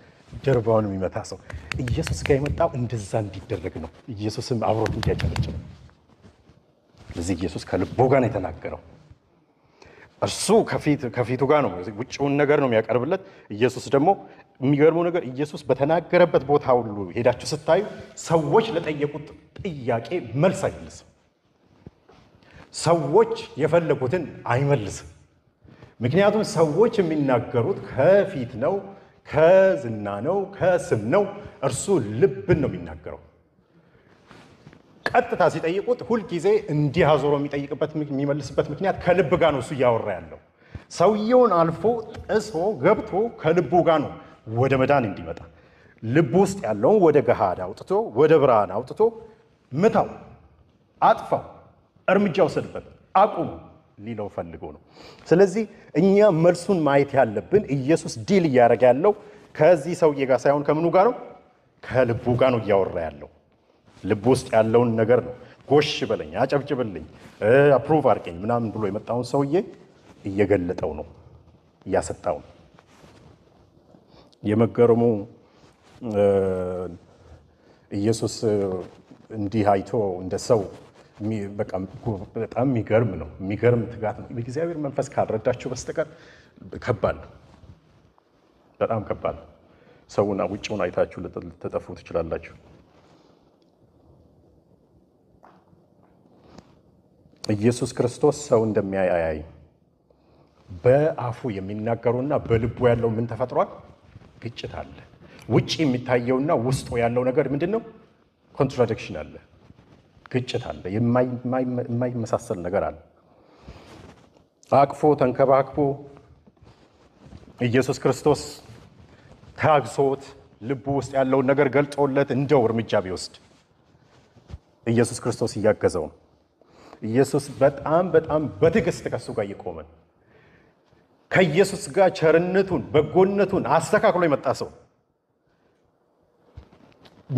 Speaker 1: ጀርባውን የሚመታ ሰው። ኢየሱስ ጋር የመጣው እንደዛ እንዲደረግ ነው። ኢየሱስም አብሮት እንዲያጨበጭብ። ስለዚህ ኢየሱስ ከልቡ ጋር ነው የተናገረው። እርሱ ከፊቱ ጋር ነው ውጭውን ነገር ነው የሚያቀርብለት። ኢየሱስ ደግሞ የሚገርመው ነገር ኢየሱስ በተናገረበት ቦታ ሁሉ ሄዳችሁ ስታዩ ሰዎች ለጠየቁት ጥያቄ መልስ አይመልስም። ሰዎች የፈለጉትን አይመልስም። ምክንያቱም ሰዎች የሚናገሩት ከፊት ነው፣ ከዝና ነው፣ ከስም ነው። እርሱ ልብን ነው የሚናገረው። ቀጥታ ሲጠይቁት ሁልጊዜ እንዲህ አዞሮ የሚጠይቅበት የሚመልስበት ምክንያት ከልብ ጋር ነው እሱ እያወራ ያለው። ሰውየውን አልፎ ጥሶ ገብቶ ከልቡ ጋር ነው ወደ መዳን እንዲመጣ ልቡ ውስጥ ያለውን ወደ ገሃድ አውጥቶ ወደ ብርሃን አውጥቶ ምታው፣ አጥፋው፣ እርምጃ ውሰድበት፣ አቁሙ ሊለው ፈልጎ ነው። ስለዚህ እኛ መልሱን ማየት ያለብን ኢየሱስ ዲል እያደረገ ያለው ከዚህ ሰውዬ ጋር ሳይሆን ከምኑ ጋር ነው? ከልቡ ጋር ነው እያወራ ያለው ልብ ውስጥ ያለውን ነገር ነው። ጎሽ በለኝ፣ አጨብጭብልኝ፣ approve አድርገኝ ምናምን ብሎ የመጣውን ሰውዬ እየገለጠው ነው፣ እያሰጣው ነው። የመገረሙ ኢየሱስ እንዲህ አይቶ እንደ ሰው በጣም የሚገርም ነው። የሚገርም ትጋት ነው። የእግዚአብሔር መንፈስ ካልረዳችሁ በስተቀር ከባድ ነው፣ በጣም ከባድ ነው። ሰውና ውጭውን አይታችሁ ልትጠፉ ትችላላችሁ። ኢየሱስ ክርስቶስ ሰው እንደሚያይ አያይ። በአፉ የሚናገረውና በልቡ ያለው ምን ተፈጥሯል? ግጭት አለ። ውጭ የሚታየውና ውስጡ ያለው ነገር ምንድን ነው? contradiction አለ፣ ግጭት አለ፣ የማይመሳሰል ነገር አለ። አቅፎ ተንከባክቦ ኢየሱስ ክርስቶስ ታግሶት ልቡ ውስጥ ያለውን ነገር ገልጦለት እንደው እርምጃ ቢወስድ ኢየሱስ ክርስቶስ እያገዘው ነው። ኢየሱስ በጣም በጣም በትዕግስት ከሱ ጋር እየቆመ ከኢየሱስ ጋር ቸርነቱን በጎነቱን አስተካክሎ የመጣ ሰው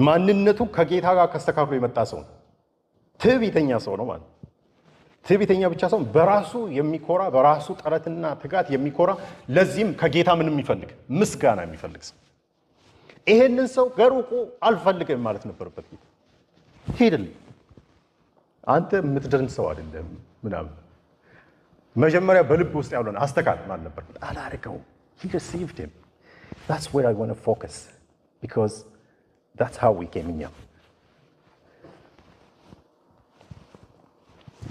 Speaker 1: ማንነቱ ከጌታ ጋር ከስተካክሎ የመጣ ሰው ትዕቢተኛ ሰው ነው ማለት ትዕቢተኛ ብቻ ሰው በራሱ የሚኮራ በራሱ ጥረትና ትጋት የሚኮራ ለዚህም ከጌታ ምን የሚፈልግ ምስጋና የሚፈልግ ሰው ይሄንን ሰው ገሩቁ አልፈልግም ማለት ነበረበት። ጌታ ሄድልኝ አንተ የምትድርን ሰው አይደለም ምናምን መጀመሪያ በልብ ውስጥ ያለውን አስተካክል ማለት ነበር። አላደረገውም። want to focus because that's how we came እኛ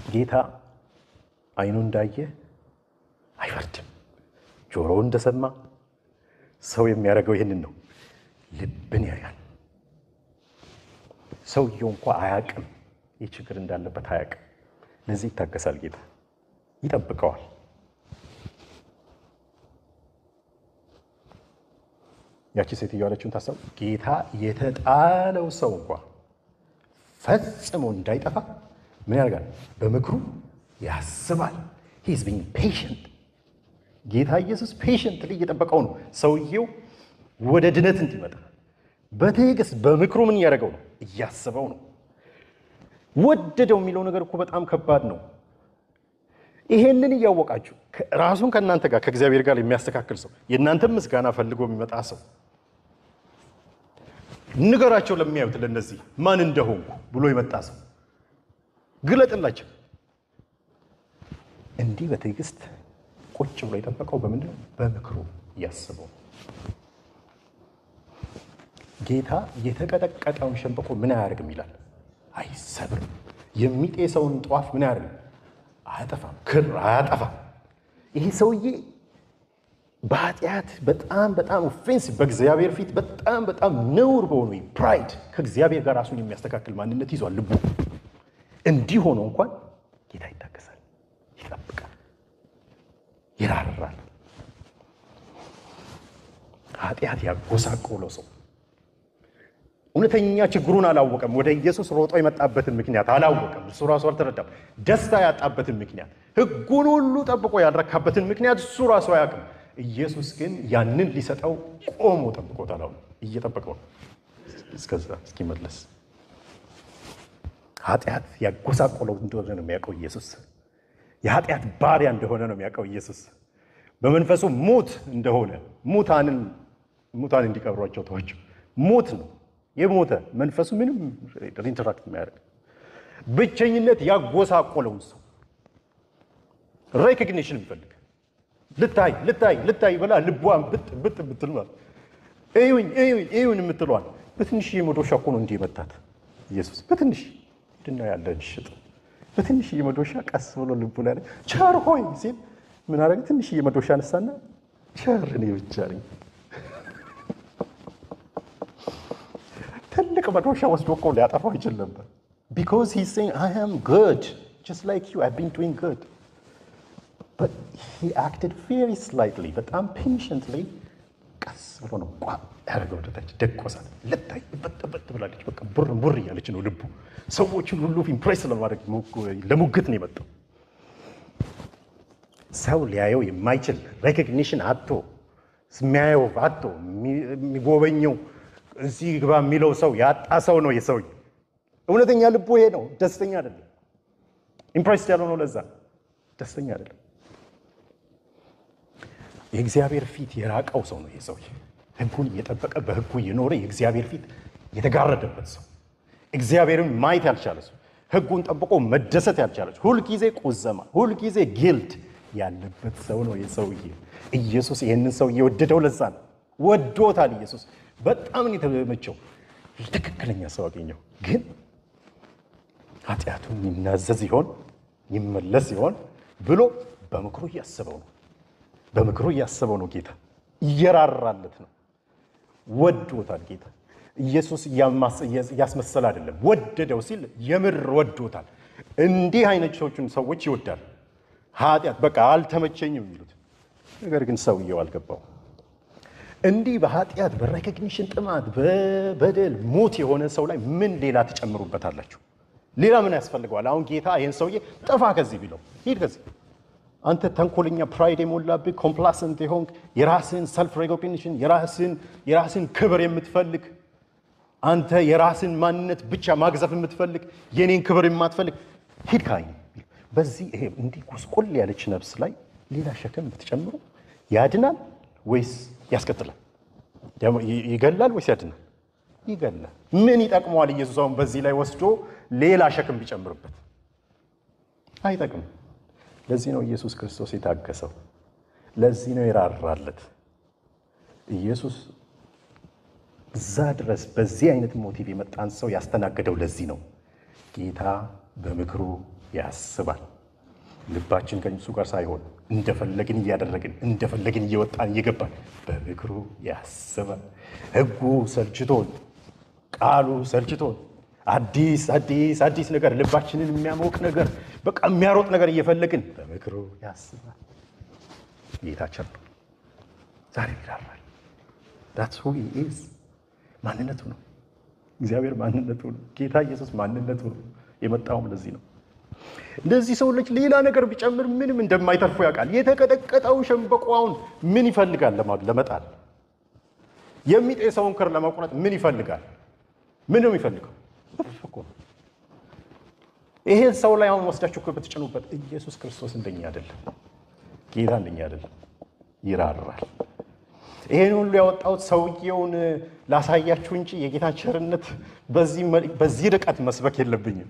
Speaker 1: ጌታ አይኑ እንዳየ አይፈርድም። ጆሮው እንደሰማ ሰው የሚያደርገው ይህንን ነው። ልብን ያያል። ሰውየው እንኳ አያቅም ይህ ችግር እንዳለበት አያውቅም። ለዚህ ይታገሳል ጌታ ይጠብቀዋል። ያቺ ሴትዮ ያለችውን ታሰቡ። ጌታ የተጣለው ሰው እንኳ ፈጽሞ እንዳይጠፋ ምን ያደርጋል? በምክሩ ያስባል። he's being patient ጌታ ኢየሱስ patiently እየጠበቀው ነው ሰውየው ወደ ድነት እንዲመጣ በትዕግስት በምክሩ ምን እያደረገው ነው? እያስበው ነው። ወደደው የሚለው ነገር እኮ በጣም ከባድ ነው። ይሄንን እያወቃችሁ ራሱን ከእናንተ ጋር ከእግዚአብሔር ጋር የሚያስተካክል ሰው የእናንተም ምስጋና ፈልጎ የሚመጣ ሰው ንገራቸው ለሚያዩት ለእነዚህ ማን እንደሆንኩ ብሎ የመጣ ሰው ግለጥላቸው። እንዲህ በትዕግስት ቁጭ ብሎ የጠበቀው በምንድን ነው? በምክሩ እያስበው ጌታ የተቀጠቀጠውን ሸንበቆ ምን አያደርግም ይላል? አይሰብርም። የሚጤሰውን ጧፍ ምን አያደርግም? አያጠፋም። ክር አያጠፋም። ይሄ ሰውዬ በኃጢአት በጣም በጣም offensive በእግዚአብሔር ፊት በጣም በጣም ነውር በሆነ pride ከእግዚአብሔር ጋር ራሱን የሚያስተካክል ማንነት ይዟል ልቡ። እንዲህ እንኳን ጌታ ይታገሳል፣ ይጠብቃል፣ ይራራል። ኃጢአት ያጎሳቆለው ሰው እውነተኛ ችግሩን አላወቀም። ወደ ኢየሱስ ሮጦ የመጣበትን ምክንያት አላወቀም። እሱ ራሱ አልተረዳም። ደስታ ያጣበትን ምክንያት፣ ሕጉን ሁሉ ጠብቆ ያልረካበትን ምክንያት እሱ ራሱ አያውቅም። ኢየሱስ ግን ያንን ሊሰጠው ቆሞ ጠብቆታል። አሁን እየጠበቀው ነው እስከዛ እስኪመለስ። ኃጢአት ያጎሳቆለው እንደሆነ ነው የሚያውቀው ኢየሱስ። የኃጢአት ባሪያ እንደሆነ ነው የሚያውቀው ኢየሱስ። በመንፈሱ ሙት እንደሆነ ሙታንን ሙታን እንዲቀብሯቸው ተዋቸው። ሙት ነው የሞተ መንፈሱ ምንም interact የሚያደርግ ብቸኝነት ያጎሳቆለውን ሰው recognition የሚፈልግ ልታይ ልታይ ልታይ ባይ ልቧን ብጥ ብጥ ብትል እዩኝ እዩኝ እዩኝ የምትለዋል በትንሽዬ መዶሻ እኮ ነው እንዲህ የመታት ኢየሱስ በትንሽ ምንድን ነው ያለን ሽጥ በትንሽዬ መዶሻ ቀስ ብሎ ልቡ ላይ ቸር ሆይ ሲል ምን አደረገ? ትንሽዬ መዶሻ አነሳና ቸር እኔ ብቻ ነኝ ትልቅ መዶሻ ወስዶ እኮ ሊያጠፋው ይችል ነበር። because he saying I am good just like you I been doing good but he acted very slightly በጣም patiently ብሎ ነው ቋ ያደረገው ወደታች ደቆሳት። ልታይ በጥበጥ ብላለች። በቃ ቡር ቡር እያለች ነው ልቡ። ሰዎችን ሁሉ impress ለማድረግ ለሙግት ነው የመጣው። ሰው ሊያየው የማይችል recognition አቶ የሚያየው አቶ የሚጎበኘው እዚህ ግባ የሚለው ሰው ያጣ ሰው ነው የሰውዬ። እውነተኛ ልቡ ይሄ ነው። ደስተኛ አይደለም። ኢምፕሬስድ ያልሆነው ለዛ ደስተኛ አይደለም። የእግዚአብሔር ፊት የራቀው ሰው ነው ይሄ ሰውዬ። ሕጉን እየጠበቀ በሕጉ እየኖረ የእግዚአብሔር ፊት የተጋረደበት ሰው፣ እግዚአብሔርን ማየት ያልቻለ ሰው፣ ሕጉን ጠብቆ መደሰት ያልቻለ ሰው፣ ሁልጊዜ ቁዘማ፣ ሁልጊዜ ጊልድ ያለበት ሰው ነው ይህ ሰውዬ። ኢየሱስ ይህንን ሰው የወደደው ለዛ ነው። ወዶታል ኢየሱስ በጣም የተመቸው። ትክክለኛ ሰው አገኘው። ግን ኃጢአቱን ይናዘዝ ይሆን ይመለስ ይሆን ብሎ በምክሩ እያሰበው ነው። በምክሩ እያሰበው ነው። ጌታ እየራራለት ነው። ወዶታል ጌታ ኢየሱስ እያስመሰለ አይደለም። ወደደው ሲል የምር ወዶታል። እንዲህ አይነቶቹን ሰዎች ይወዳል። ኃጢአት በቃ አልተመቸኝም የሚሉት ነገር ግን ሰውየው አልገባው። እንዲህ በኃጢአት በ recognition ጥማት በበደል ሞት የሆነ ሰው ላይ ምን ሌላ ትጨምሩበታላችሁ? ሌላ ምን ያስፈልገዋል? አሁን ጌታ ይህን ሰውዬ ጥፋ ከዚህ ቢለው ሂድ ከዚህ አንተ ተንኮለኛ pride የሞላብህ complacent የሆንክ የራስን self recognition የራስን ክብር የምትፈልግ አንተ የራስን ማንነት ብቻ ማግዘፍ የምትፈልግ የኔን ክብር የማትፈልግ ሂድ ከአይኔ በዚህ ይሄ እንዲህ ጉስቁል ያለች ነፍስ ላይ ሌላ ሸክም ብትጨምሩ ያድናል ወይስ ያስቀጥላል? ይገላል ወይስ ያድናል? ይገላል። ምን ይጠቅመዋል? ኢየሱስ አሁን በዚህ ላይ ወስዶ ሌላ ሸክም ቢጨምርበት አይጠቅም። ለዚህ ነው ኢየሱስ ክርስቶስ የታገሰው። ለዚህ ነው የራራለት። ኢየሱስ እዛ ድረስ በዚህ አይነት ሞቲቭ የመጣን ሰው ያስተናገደው ለዚህ ነው። ጌታ በምክሩ ያስባል። ልባችን ከእሱ ጋር ሳይሆን እንደፈለግን እያደረግን እንደፈለግን እየወጣን እየገባን በምክሩ ያስባል። ሕጉ ሰልችቶን፣ ቃሉ ሰልችቶን አዲስ አዲስ አዲስ ነገር ልባችንን የሚያሞቅ ነገር በቃ የሚያሮጥ ነገር እየፈለግን በምክሩ ያስባል። ጌታችን ነው ዛሬ ይራራል። that's who is ማንነቱ ነው። እግዚአብሔር ማንነቱ ነው። ጌታ ኢየሱስ ማንነቱ ነው። የመጣውም ለዚህ ነው። እንደዚህ ሰው ልጅ ሌላ ነገር ቢጨምር ምንም እንደማይተርፉ ያውቃል። የተቀጠቀጠው ሸንበቆውን ምን ይፈልጋል ለመጣል? የሚጤሰውን ክር ለመቁረጥ ምን ይፈልጋል? ምን ነው የሚፈልገው? ይሄን ሰው ላይ አሁን ወስዳችሁ ብትጭኑበት ኢየሱስ ክርስቶስ እንደኛ አይደለም፣ ጌታ እንደኛ አይደለም፣ ይራራል። ይሄን ሁሉ ያወጣሁት ሰውየውን ላሳያችሁ እንጂ የጌታ ቸርነት በዚህ ርቀት መስበክ የለብኝም።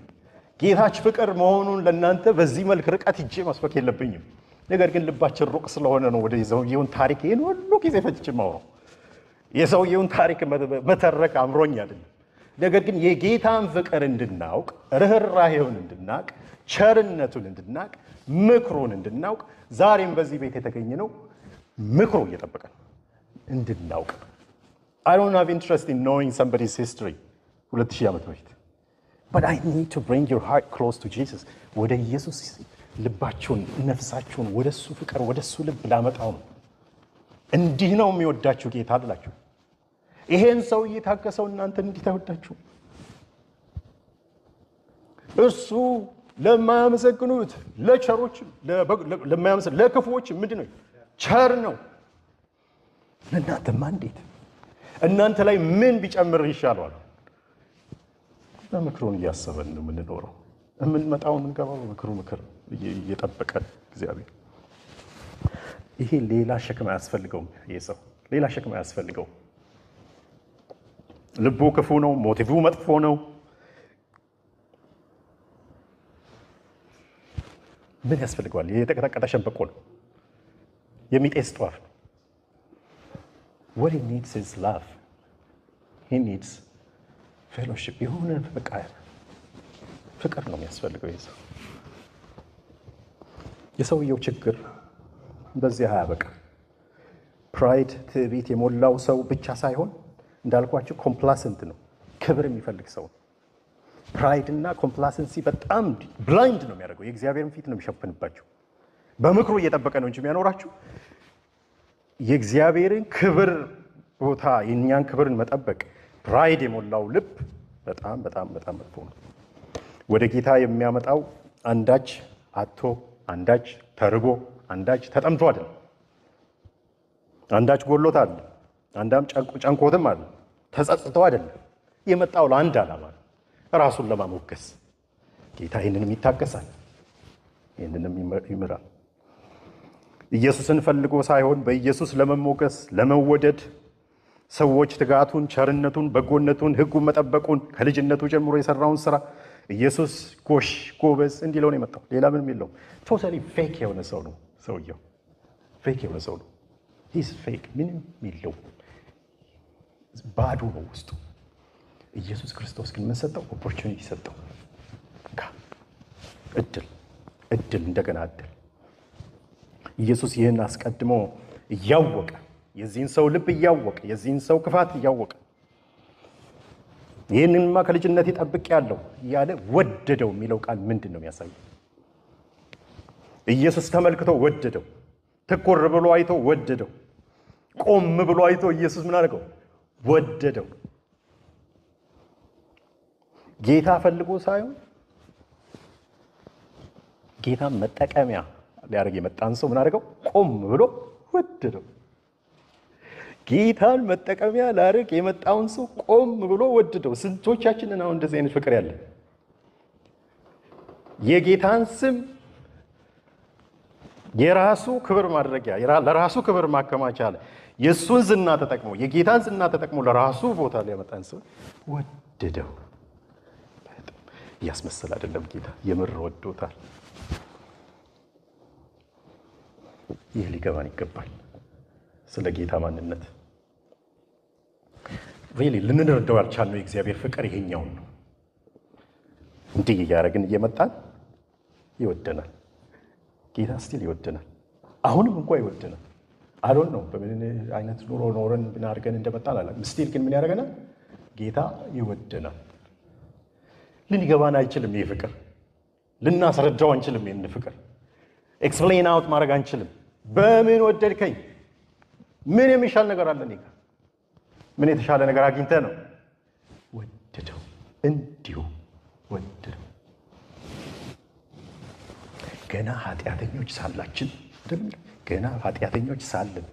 Speaker 1: ጌታች ፍቅር መሆኑን ለእናንተ በዚህ መልክ ርቀት ሂጄ መስበክ የለብኝም። ነገር ግን ልባችን ሩቅ ስለሆነ ነው ወደ ሰውየውን ታሪክ ይህን ሁሉ ጊዜ ፈጅቼ ማውራው። የሰውየውን ታሪክ መተረክ አምሮኝ አይደለም። ነገር ግን የጌታን ፍቅር እንድናውቅ፣ ርኅራሄውን እንድናውቅ፣ ቸርነቱን እንድናውቅ፣ ምክሩን እንድናውቅ ዛሬም በዚህ ቤት የተገኘ ነው ምክሩ እየጠበቀ ነው እንድናውቅ I don't have interest in knowing somebody's history ሁለት ሺህ ዓመት በፊት but I need to bring your heart close to Jesus ወደ ኢየሱስ ልባችሁን ነፍሳችሁን ወደ እሱ ፍቅር ወደ እሱ ልብ ላመጣው ነው። እንዲህ ነው የሚወዳችሁ ጌታ አላችሁ። ይሄን ሰው እየታገሰው እናንተ እንዲህ ተወዳችሁ። እርሱ ለማያመሰግኑት ለቸሮች ለክፉዎች ምንድን ነው ቸር ነው። ለእናንተማ እንዴት እናንተ ላይ ምን ቢጨምር ይሻለዋል? በምክሩን እያሰበን ነው የምንኖረው። የምንመጣው የምንገባው በምክሩ ምክር እየጠበቀ እግዚአብሔር። ይሄ ሌላ ሸክም አያስፈልገውም። ይሄ ሰው ሌላ ሸክም አያስፈልገውም። ልቡ ክፉ ነው። ሞቲቭ መጥፎ ነው። ምን ያስፈልገዋል? የተቀጠቀጠ ሸንበቆ ነው። የሚጤስ ጧፍ ነው። what he needs is love የሆነ በቃ ፍቅር ነው የሚያስፈልገው የሰው የሰውየው ችግር በዚህ አያበቃ pride ትዕቢት የሞላው ሰው ብቻ ሳይሆን እንዳልኳቸው complacent ነው። ክብር የሚፈልግ ሰው ነው። pride እና complacency በጣም blind ነው የሚያደርገው። የእግዚአብሔርን ፊት ነው የሚሸፍንባቸው በምክሩ እየጠበቀ ነው እንጂ የሚያኖራችሁ። የእግዚአብሔርን ክብር ቦታ የእኛን ክብርን መጠበቅ pride የሞላው ልብ በጣም በጣም በጣም መጥፎ ነው። ወደ ጌታ የሚያመጣው አንዳች አቶ አንዳች ተርቦ አንዳች ተጠምቶ አይደለም። አንዳች ጎሎት አለ፣ አንዳም ጨንኮትም አለ። ተጸጽቶ አይደለም። የመጣው ለአንድ ዓላማ ነው፣ ራሱን ለማሞገስ። ጌታ ይህንንም ይታገሳል፣ ይህንንም ይምራል። ኢየሱስን ፈልጎ ሳይሆን በኢየሱስ ለመሞገስ ለመወደድ ሰዎች ትጋቱን፣ ቸርነቱን፣ በጎነቱን፣ ሕጉን መጠበቁን ከልጅነቱ ጀምሮ የሰራውን ስራ ኢየሱስ ጎሽ ጎበዝ እንዲለው ነው የመጣው። ሌላ ምንም የለውም። totally fake የሆነ ሰው ነው ሰውየው። fake የሆነ ሰው ነው። he's fake ምንም የለው ባዶ ነው ውስጡ። ኢየሱስ ክርስቶስ ግን ምን ሰጠው? opportunity ሰጠው። እድል እድል እንደገና እድል ኢየሱስ ይህን አስቀድሞ እያወቀ የዚህን ሰው ልብ እያወቀ የዚህን ሰው ክፋት እያወቀ ይህንንማ ከልጅነት ጠብቅ ያለው እያለ ወደደው የሚለው ቃል ምንድን ነው የሚያሳየው? ኢየሱስ ተመልክቶ ወደደው። ትኩር ብሎ አይቶ ወደደው። ቆም ብሎ አይቶ ኢየሱስ ምን አድርገው? ወደደው። ጌታ ፈልጎ ሳይሆን ጌታ መጠቀሚያ ሊያደርግ የመጣን ሰው ምን አድርገው? ቆም ብሎ ወደደው። ጌታን መጠቀሚያ ላደርግ የመጣውን ሰው ቆም ብሎ ወደደው። ስንቶቻችንን አሁን እንደዚህ አይነት ፍቅር ያለን የጌታን ስም የራሱ ክብር ማድረጊያ ለራሱ ክብር ማከማቻ አለ። የእሱን ዝና ተጠቅሞ የጌታን ዝና ተጠቅሞ ለራሱ ቦታ ሊያመጣን ሰው ወደደው። እያስመሰል አይደለም። ጌታ የምር ወዶታል። ይህ ሊገባን ይገባል። ስለ ጌታ ማንነት really ልንረዳው ያልቻልነው የእግዚአብሔር ፍቅር ይሄኛውን ነው። እንዲህ እያደረግን እየመጣን ይወደናል። ጌታ still ይወደናል። አሁንም እንኳ ይወደናል። አሎን ነው በምን አይነት ኑሮ ኖረን ምን አድርገን እንደመጣን አላ still ግን ምን ያደርገናል? ጌታ ይወደናል። ልንገባን አይችልም። ይህ ፍቅር ልናስረዳው አንችልም። ይህን ፍቅር explain out ማድረግ አንችልም። በምን ወደድከኝ? ምን የሚሻል ነገር አለ? እኔ ጋር ምን የተሻለ ነገር አግኝተህ ነው? ወደደው፣ እንዲሁ ወደደው። ገና ኃጢአተኞች ሳላችን እንደምን ገና ኃጢአተኞች ሳለን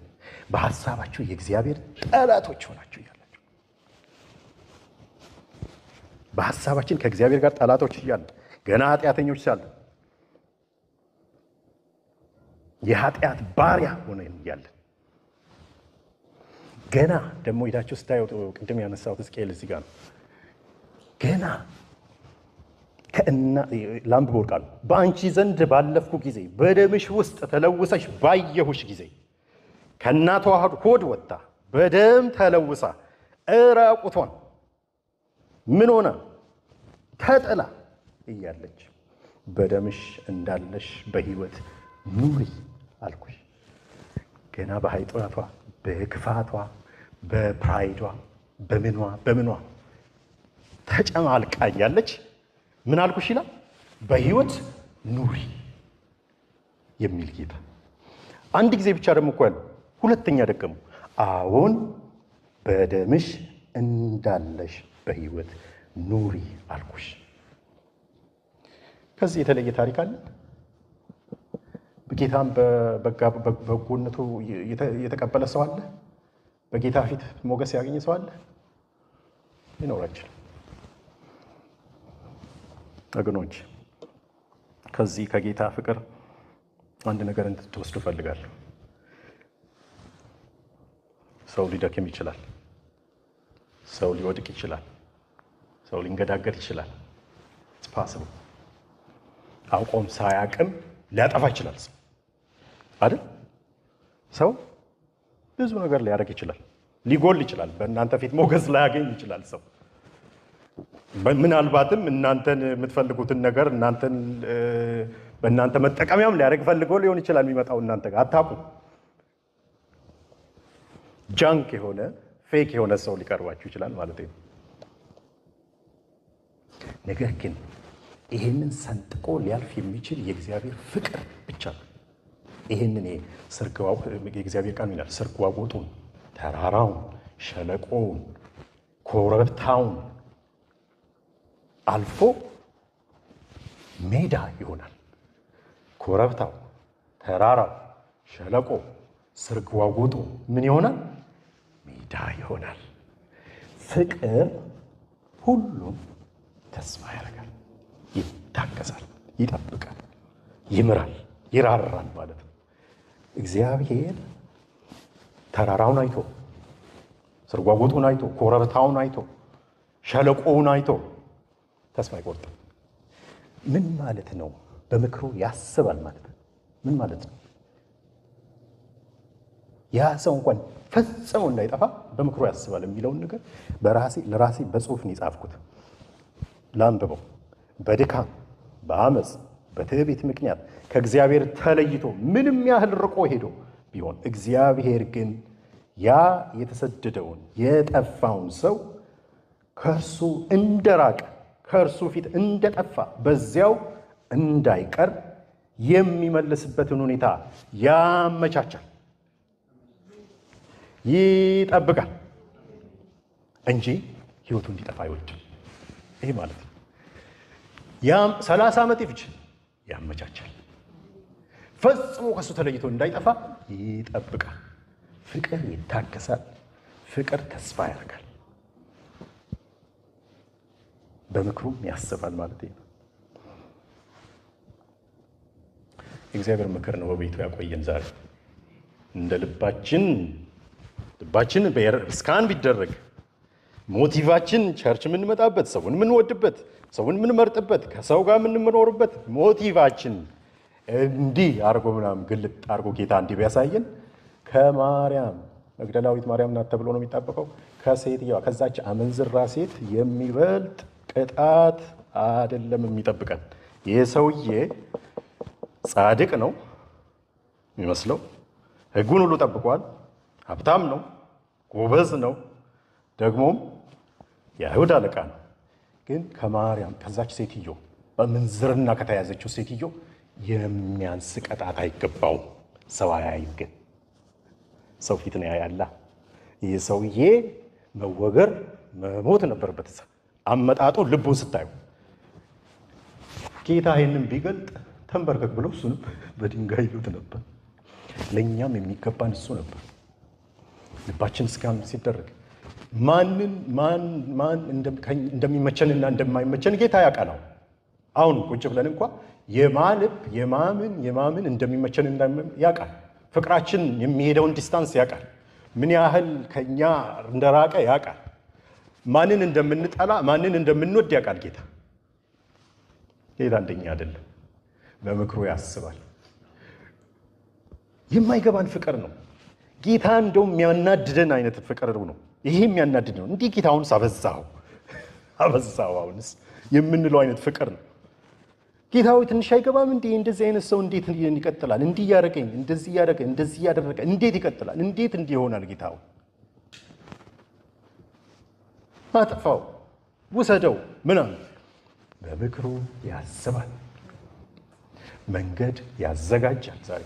Speaker 1: በሐሳባችሁ የእግዚአብሔር ጠላቶች ሆናችሁ እያላችሁ በሐሳባችን ከእግዚአብሔር ጋር ጠላቶች እያለን ገና ኃጢአተኞች ሳለን የኃጢአት ባሪያ ሆነን እያለን ገና ደግሞ ሄዳችሁ ስታዩ ቅድም ያነሳሁት ሕዝቅኤል እዚህ ጋር ነው። ገና ላምብ ወርቃሉ በአንቺ ዘንድ ባለፍኩ ጊዜ በደምሽ ውስጥ ተለውሰሽ ባየሁሽ ጊዜ ከእናቷ ሆድ ወጥታ በደም ተለውሳ እራቁቷን ምን ሆነ ተጥላ እያለች በደምሽ እንዳለሽ በሕይወት ኑሪ አልኩሽ። ገና በኃጢአቷ በክፋቷ በፕራይዷ በምኗ በምኗ ተጨማልቃ እያለች ምን አልኩሽ ይላል በሕይወት ኑሪ የሚል ጌታ አንድ ጊዜ ብቻ ደግሞ እኮ ያለው ሁለተኛ ደገሙ አዎን በደምሽ እንዳለሽ በሕይወት ኑሪ አልኩሽ። ከዚህ የተለየ ታሪክ አለ? በጌታም በጎነቱ የተቀበለ ሰው አለ? በጌታ ፊት ሞገስ ያገኘ ሰው አለ? ሊኖር አይችልም። ወገኖች ከዚህ ከጌታ ፍቅር አንድ ነገር እንድትወስዱ እፈልጋለሁ። ሰው ሊደክም ይችላል። ሰው ሊወድቅ ይችላል። ሰው ሊንገዳገድ ይችላል። possible አውቆም ሳያቅም ሊያጠፋ ይችላል። ሰው አይደል? ሰው ብዙ ነገር ሊያደርግ ይችላል። ሊጎል ይችላል። በእናንተ ፊት ሞገስ ላያገኝ ይችላል። ሰው ምናልባትም እናንተን የምትፈልጉትን ነገር እናንተን በእናንተ መጠቀሚያም ሊያደርግ ፈልገው ሊሆን ይችላል የሚመጣው እናንተ ጋር አታውቁም። ጃንክ የሆነ ፌክ የሆነ ሰው ሊቀርባችሁ ይችላል ማለት ነው። ነገር ግን ይህንን ሰንጥቆ ሊያልፍ የሚችል የእግዚአብሔር ፍቅር ብቻ ነው። ይህንን የእግዚአብሔር ቃል ይላል ስርጓጎጡን፣ ተራራውን፣ ሸለቆውን፣ ኮረብታውን አልፎ ሜዳ ይሆናል። ኮረብታው፣ ተራራው፣ ሸለቆ፣ ስርጓጎጡ ምን ይሆናል? ሜዳ ይሆናል። ፍቅር ሁሉም ተስፋ ያደርጋል፣ ይታገሳል፣ ይጠብቃል፣ ይምራል፣ ይራራል ማለት ነው። እግዚአብሔር ተራራውን አይቶ ስርጓጎጡን አይቶ ኮረብታውን አይቶ ሸለቆውን አይቶ ተስፋ አይቆርጥም። ምን ማለት ነው? በምክሩ ያስባል ማለት ምን ማለት ነው? ያ ሰው እንኳን ፈጽሞ እንዳይጠፋ በምክሩ ያስባል የሚለውን ነገር በራሴ ለራሴ በጽሁፍ ነው የጻፍኩት። ላንብበው። በድካም በአመፅ በትዕቢት ምክንያት ከእግዚአብሔር ተለይቶ ምንም ያህል ርቆ ሄዶ ቢሆን እግዚአብሔር ግን ያ የተሰደደውን የጠፋውን ሰው ከእርሱ እንደራቀ ከእርሱ ፊት እንደጠፋ በዚያው እንዳይቀር የሚመልስበትን ሁኔታ ያመቻቻል፣ ይጠብቃል እንጂ ሕይወቱ እንዲጠፋ አይወድም። ይህ ማለት ነው። ያም ሰላሳ ዓመት ይፍጅ ያመቻቻል። ፈጽሞ ከእሱ ተለይቶ እንዳይጠፋ ይጠብቃል። ፍቅር ይታገሳል። ፍቅር ተስፋ ያደርጋል። በምክሩም ያስባል ማለት ነው። የእግዚአብሔር ምክር ነው በቤቱ ያቆየን። ዛሬ እንደ ልባችን ልባችን scan ቢደረግ motive ኣችን church የምንመጣበት ሰውን የምንወድበት ሰውን የምንመርጥበት ከሰው ጋር የምንኖርበት motive ኣችን እንዲህ አርጎ ምናምን ግልጥ አርጎ ጌታ እንዲህ ቢያሳየን ከማርያም መግደላዊት ማርያም ናት ተብሎ ነው የሚጠበቀው። ከሴትየዋ ከዛች አመንዝራ ሴት የሚበልጥ ቅጣት አይደለም የሚጠብቀን። ይህ ሰውዬ ጻድቅ ነው የሚመስለው፣ ሕጉን ሁሉ ጠብቋል፣ ሀብታም ነው፣ ጎበዝ ነው፣ ደግሞም የአይሁድ አለቃ ነው። ግን ከማርያም ከዛች ሴትዮ በምንዝርና ከተያዘችው ሴትዮ የሚያንስ ቅጣት አይገባውም። ሰው አያይም፣ ግን ሰው ፊት ነው ያያላ። ይህ ሰውዬ መወገር መሞት ነበረበት። አመጣጡ ልቡን ስታዩ ጌታ ይህንን ቢገልጥ ተንበርከክ ብለው እሱንም በድንጋይ ይሉት ነበር። ለእኛም የሚገባን እሱ ነበር። ልባችን scan ሲደረግ ማንን ማን እንደሚመቸንና እንደማይመቸን ጌታ ያውቃል። አሁን ቁጭ ብለን እንኳ የማን ልብ ማንን ማንን እንደሚመቸን ያውቃል። ፍቅራችን የሚሄደውን distance ያውቃል። ምን ያህል ከኛ እንደራቀ ያውቃል። ማንን እንደምንጠላ ማንን እንደምንወድ ያውቃል ጌታ። ጌታ እንደኛ አይደለም። በምክሩ ያስባል። የማይገባን ፍቅር ነው ጌታ። እንደውም የሚያናድደን አይነት ፍቅር ነው። ይሄ የሚያናድድ ነው። እንዲህ ጌታ አሁንስ አበዛው አበዛው አሁንስ የምንለው አይነት ፍቅር ነው። ጌታዊ ትንሽ አይገባም እንዴ? እንደዚህ አይነት ሰው እንዴት ይቀጥላል? እንዲህ እያደረገኝ እንደዚህ እያደረገ እንደዚህ እያደረገ እንዴት ይቀጥላል? እንዴት እንዲህ ይሆናል? ጌታው አጥፋው፣ ውሰደው ምናምን በምክሩ ያስባል፣ መንገድ ያዘጋጃል። ዛሬ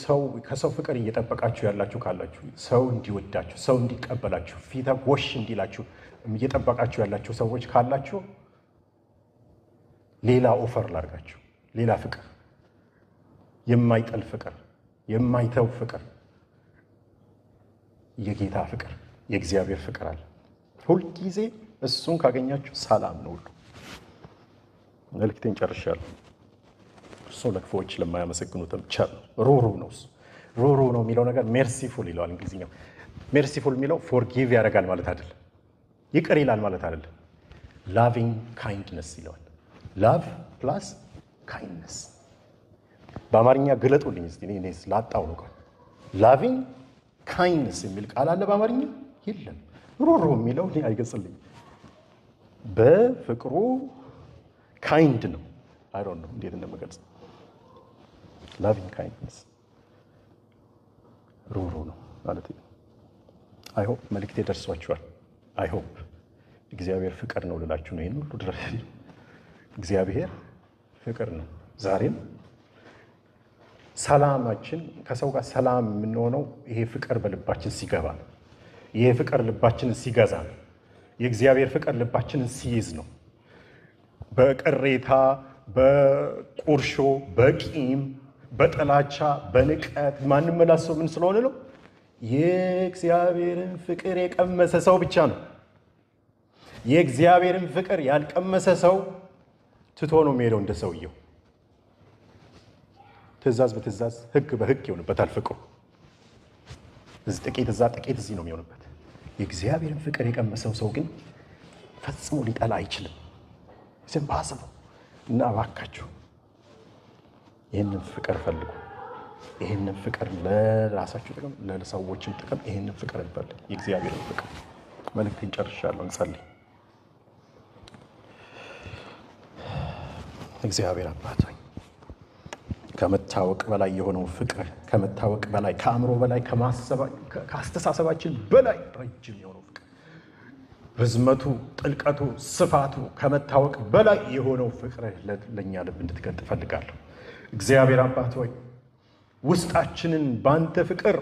Speaker 1: ሰው ከሰው ፍቅር እየጠበቃችሁ ያላችሁ ካላችሁ ሰው እንዲወዳችሁ ሰው እንዲቀበላችሁ ፊተ ጎሽ እንዲላችሁ እየጠበቃችሁ ያላችሁ ሰዎች ካላችሁ ሌላ ኦፈር ላድርጋችሁ። ሌላ ፍቅር፣ የማይጠል ፍቅር፣ የማይተው ፍቅር፣ የጌታ ፍቅር፣ የእግዚአብሔር ፍቅር አለ። ሁልጊዜ እሱን ካገኛችሁ ሰላም ነው ሁሉ። መልክቴን ጨርሻለሁ። እርሱ ለክፉዎች ለማያመሰግኑትም ቸር ሩሩ ነው። እሱ ሩሩ ነው የሚለው ነገር merciful ይለዋል እንግሊዝኛው። merciful የሚለው forgive ያደርጋል ማለት አይደለም፣ ይቅር ይላል ማለት አይደለም። loving kindness ይለዋል። love plus kindness በአማርኛ ግለጡልኝ እስኪ። ላጣው ነው loving kindness የሚል ቃል አለ በአማርኛ የለም። ሩሩ የሚለው እኔ አይገጽልኝ። በፍቅሩ kind ነው። I don't know እንዴት እንደምገልጽ። loving kindness ሩሩ ነው ማለት ነው። I hope መልእክቴ ደርሷችኋል። I hope እግዚአብሔር ፍቅር ነው ልላችሁ ነው ይህን ሁሉ ድረስ እግዚአብሔር ፍቅር ነው። ዛሬም ሰላማችን ከሰው ጋር ሰላም የምንሆነው ይሄ ፍቅር በልባችን ሲገባ ነው። ይሄ ፍቅር ልባችንን ሲገዛ ነው። የእግዚአብሔር ፍቅር ልባችንን ሲይዝ ነው። በቅሬታ፣ በቁርሾ፣ በቂም፣ በጥላቻ፣ በንቀት ማንመላሰው ምን ስለሆነ ነው? የእግዚአብሔርን ፍቅር የቀመሰ ሰው ብቻ ነው። የእግዚአብሔርን ፍቅር ያልቀመሰ ሰው ትቶ ነው የሚሄደው። እንደ ሰውየው ትእዛዝ በትእዛዝ ሕግ በሕግ ይሆንበታል ፍቅሩ። እዚህ ጥቂት እዛ ጥቂት እዚህ ነው የሚሆንበት። የእግዚአብሔርን ፍቅር የቀመሰው ሰው ግን ፈጽሞ ሊጠላ አይችልም። ዝም ባስቡ እና እባካችሁ ይህንን ፍቅር ፈልጉ። ይህንን ፍቅር ለራሳችሁ ጥቅም፣ ለሰዎችም ጥቅም ይህንን ፍቅር እንፈልግ። የእግዚአብሔርን ፍቅር መልእክቴን ጨርሻለሁ። እንጸልይ። እግዚአብሔር አባት ከመታወቅ በላይ የሆነው ፍቅር ከመታወቅ በላይ ከአእምሮ በላይ ከአስተሳሰባችን በላይ ረጅም የሆነው ፍቅር ርዝመቱ፣ ጥልቀቱ፣ ስፋቱ ከመታወቅ በላይ የሆነው ፍቅር ለእኛ ልብ እንድትገልጥ እፈልጋለሁ። እግዚአብሔር አባት ሆይ ውስጣችንን በአንተ ፍቅር፣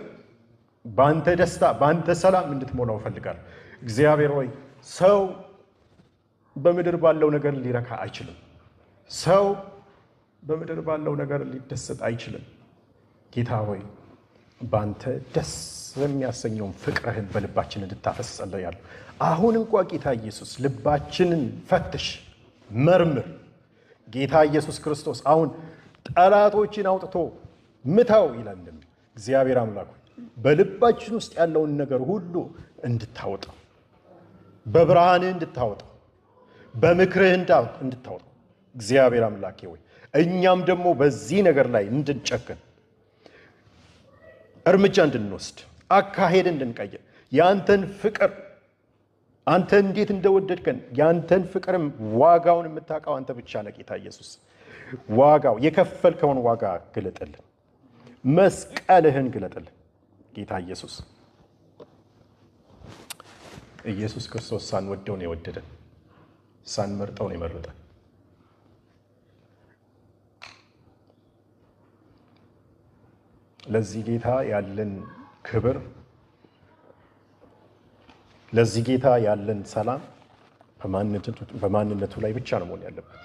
Speaker 1: በአንተ ደስታ፣ በአንተ ሰላም እንድትሞላው እፈልጋለሁ። እግዚአብሔር ሆይ ሰው በምድር ባለው ነገር ሊረካ አይችልም። ሰው በምድር ባለው ነገር ሊደሰት አይችልም። ጌታ ሆይ በአንተ ደስ የሚያሰኘውን ፍቅርህን በልባችን እንድታፈስ ጸልያለሁ። አሁን እንኳ ጌታ ኢየሱስ ልባችንን ፈትሽ፣ መርምር። ጌታ ኢየሱስ ክርስቶስ አሁን ጠላቶችን አውጥቶ ምታው ይላል። እግዚአብሔር አምላክ በልባችን ውስጥ ያለውን ነገር ሁሉ እንድታወጣው፣ በብርሃንህ እንድታወጣው፣ በምክርህ እንድታወጣው እግዚአብሔር አምላኬ ወይ እኛም ደግሞ በዚህ ነገር ላይ እንድንጨክን እርምጃ እንድንወስድ አካሄድ እንድንቀይር የአንተን ፍቅር አንተ እንዴት እንደወደድከን የአንተን ፍቅርም ዋጋውን የምታውቀው አንተ ብቻ ነህ ጌታ ኢየሱስ። ዋጋው የከፈልከውን ዋጋ ግለጥልን፣ መስቀልህን ግለጥልን ጌታ ኢየሱስ። ኢየሱስ ክርስቶስ ሳንወደው ነው የወደደን፣ ሳንመርጠው ነው የመረጠን። ለዚህ ጌታ ያለን ክብር ለዚህ ጌታ ያለን ሰላም በማንነቱ ላይ ብቻ ነው መሆን ያለበት።